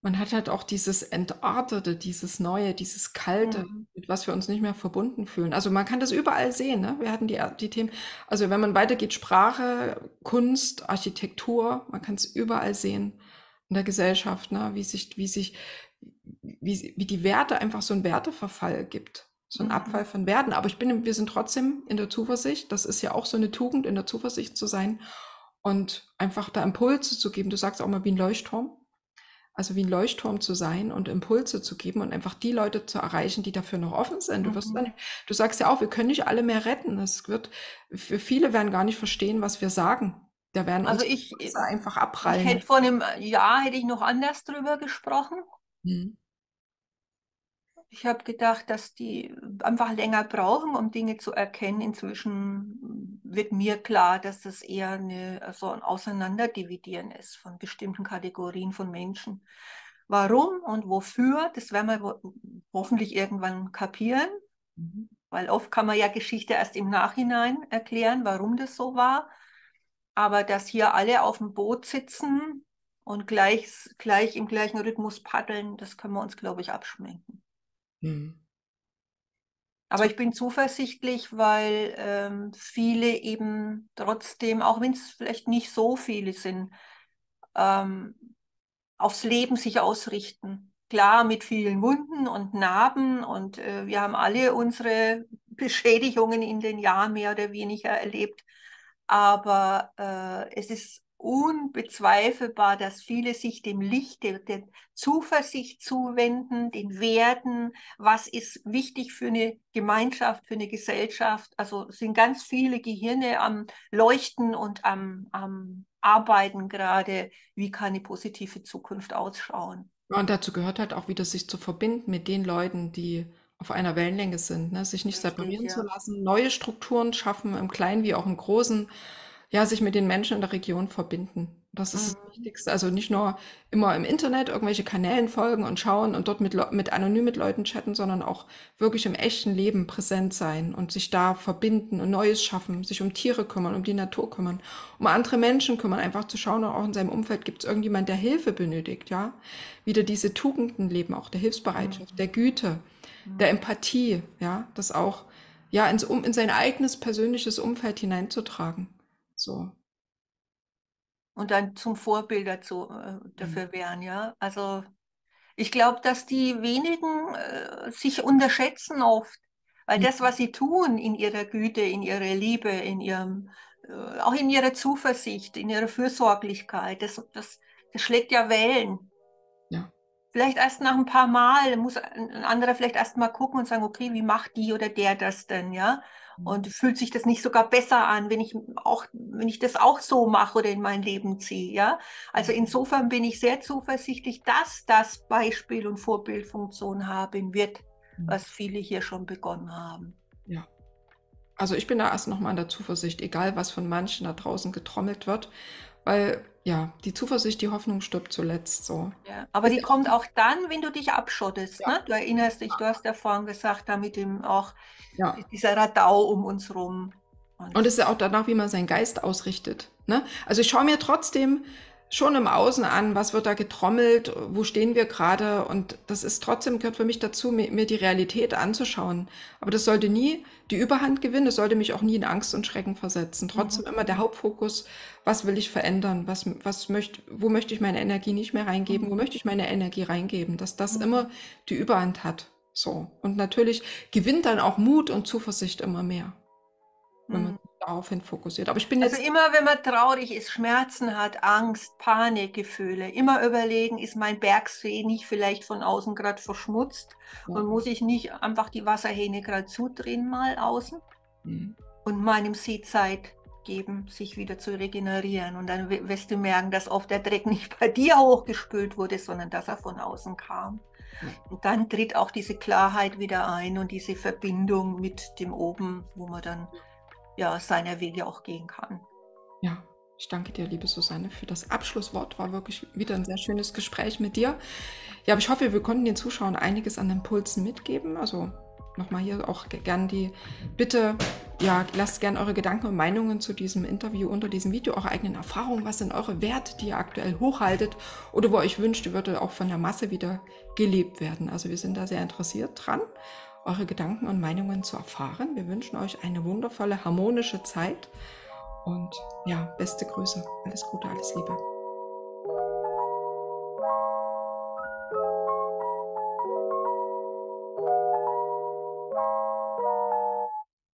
man hat halt auch dieses Entartete, dieses Neue, dieses Kalte, mhm. mit was wir uns nicht mehr verbunden fühlen. Also man kann das überall sehen. Ne? Wir hatten die, die Themen, also wenn man weitergeht, Sprache, Kunst, Architektur, man kann es überall sehen in der Gesellschaft, ne? wie sich, wie sich, wie, wie die Werte einfach so einen Werteverfall gibt so ein mhm. Abfall von Werten. Aber ich bin, wir sind trotzdem in der Zuversicht. Das ist ja auch so eine Tugend, in der Zuversicht zu sein und einfach da Impulse zu geben. Du sagst auch mal wie ein Leuchtturm. Also wie ein Leuchtturm zu sein und Impulse zu geben und einfach die Leute zu erreichen, die dafür noch offen sind. Du wirst mhm. dann, du sagst ja auch, wir können nicht alle mehr retten. Es wird, für viele werden gar nicht verstehen, was wir sagen. Da werden also uns ich, einfach abprallen. Ich hätte vor einem Jahr hätte ich noch anders drüber gesprochen. Hm. Ich habe gedacht, dass die einfach länger brauchen, um Dinge zu erkennen. Inzwischen wird mir klar, dass das eher eine, so ein Auseinanderdividieren ist von bestimmten Kategorien von Menschen. Warum und wofür, das werden wir hoffentlich irgendwann kapieren, mhm. weil oft kann man ja Geschichte erst im Nachhinein erklären, warum das so war. Aber dass hier alle auf dem Boot sitzen und gleich, gleich im gleichen Rhythmus paddeln, das können wir uns, glaube ich, abschminken. Mhm. Aber ich bin zuversichtlich, weil ähm, viele eben trotzdem, auch wenn es vielleicht nicht so viele sind, ähm, aufs Leben sich ausrichten. Klar, mit vielen Wunden und Narben und äh, wir haben alle unsere Beschädigungen in den Jahren mehr oder weniger erlebt. Aber äh, es ist unbezweifelbar, dass viele sich dem Licht, der, der, Zuversicht zuwenden, den Werten, was ist wichtig für eine Gemeinschaft, für eine Gesellschaft. Also sind ganz viele Gehirne am Leuchten und am, am Arbeiten gerade, wie kann eine positive Zukunft ausschauen. und dazu gehört halt auch wieder, sich zu verbinden mit den Leuten, die auf einer Wellenlänge sind, ne? sich nicht Richtig, separieren ja. zu lassen, neue Strukturen schaffen, im Kleinen wie auch im Großen ja, sich mit den Menschen in der Region verbinden. Das ist das mhm. Wichtigste. Also nicht nur immer im Internet irgendwelche Kanälen folgen und schauen und dort mit, mit anonym mit Leuten chatten, sondern auch wirklich im echten Leben präsent sein und sich da verbinden und Neues schaffen, sich um Tiere kümmern, um die Natur kümmern, um andere Menschen kümmern, einfach zu schauen, auch in seinem Umfeld gibt es irgendjemand, der Hilfe benötigt, ja. Wieder diese Tugenden leben, auch der Hilfsbereitschaft, mhm. der Güte, mhm. der Empathie, ja, das auch ja ins, um, in sein eigenes persönliches Umfeld hineinzutragen. So. Und dann zum Vorbild dazu, äh, dafür mhm. wären, ja. Also ich glaube, dass die wenigen äh, sich unterschätzen oft, weil mhm. das, was sie tun in ihrer Güte, in ihrer Liebe, in ihrem, äh, auch in ihrer Zuversicht, in ihrer Fürsorglichkeit, das, das, das schlägt ja Wellen. Ja. Vielleicht erst nach ein paar Mal muss ein anderer vielleicht erst mal gucken und sagen, okay, wie macht die oder der das denn, ja? Und fühlt sich das nicht sogar besser an, wenn ich auch, wenn ich das auch so mache oder in mein Leben ziehe, ja? Also mhm. insofern bin ich sehr zuversichtlich, dass das Beispiel und Vorbildfunktion haben wird, mhm. was viele hier schon begonnen haben. Ja. Also ich bin da erst nochmal an der Zuversicht, egal was von manchen da draußen getrommelt wird, weil ja, die Zuversicht, die Hoffnung stirbt zuletzt so. Ja, aber die kommt auch dann, wenn du dich abschottest. Ja. Ne? Du erinnerst dich, du hast ja vorhin gesagt, da mit dem auch ja. dieser Radau um uns rum. Und es ist ja auch danach, wie man seinen Geist ausrichtet. Ne? Also ich schaue mir trotzdem schon im Außen an, was wird da getrommelt, wo stehen wir gerade und das ist trotzdem, gehört für mich dazu, mir, mir, die Realität anzuschauen. Aber das sollte nie die Überhand gewinnen, das sollte mich auch nie in Angst und Schrecken versetzen. Trotzdem mhm. immer der Hauptfokus, was will ich verändern, was, was möchte, wo möchte ich meine Energie nicht mehr reingeben, wo mhm. möchte ich meine Energie reingeben, dass das mhm. immer die Überhand hat. So. Und natürlich gewinnt dann auch Mut und Zuversicht immer mehr. Wenn man mhm daraufhin fokussiert. Aber ich bin also jetzt. Also immer, wenn man traurig ist, Schmerzen hat, Angst, Panikgefühle, immer überlegen, ist mein Bergsee nicht vielleicht von außen gerade verschmutzt ja. und muss ich nicht einfach die Wasserhähne gerade zudrehen mal außen mhm. und meinem See Zeit geben, sich wieder zu regenerieren. Und dann wirst du merken, dass oft der Dreck nicht bei dir hochgespült wurde, sondern dass er von außen kam. Und dann tritt auch diese Klarheit wieder ein und diese Verbindung mit dem Oben, wo man dann ja, seiner Wege auch gehen kann. Ja, ich danke dir, liebe Susanne, für das Abschlusswort. War wirklich wieder ein sehr schönes Gespräch mit dir. Ja, aber ich hoffe, wir konnten den Zuschauern einiges an Impulsen mitgeben. Also nochmal hier auch gern die Bitte, ja, lasst gern eure Gedanken und Meinungen zu diesem Interview unter diesem Video, eure eigenen Erfahrungen, was sind eure Werte, die ihr aktuell hochhaltet oder wo ihr euch wünscht, die würde auch von der Masse wieder gelebt werden. Also wir sind da sehr interessiert dran eure Gedanken und Meinungen zu erfahren. Wir wünschen euch eine wundervolle, harmonische Zeit und ja, beste Grüße. Alles Gute, alles Liebe.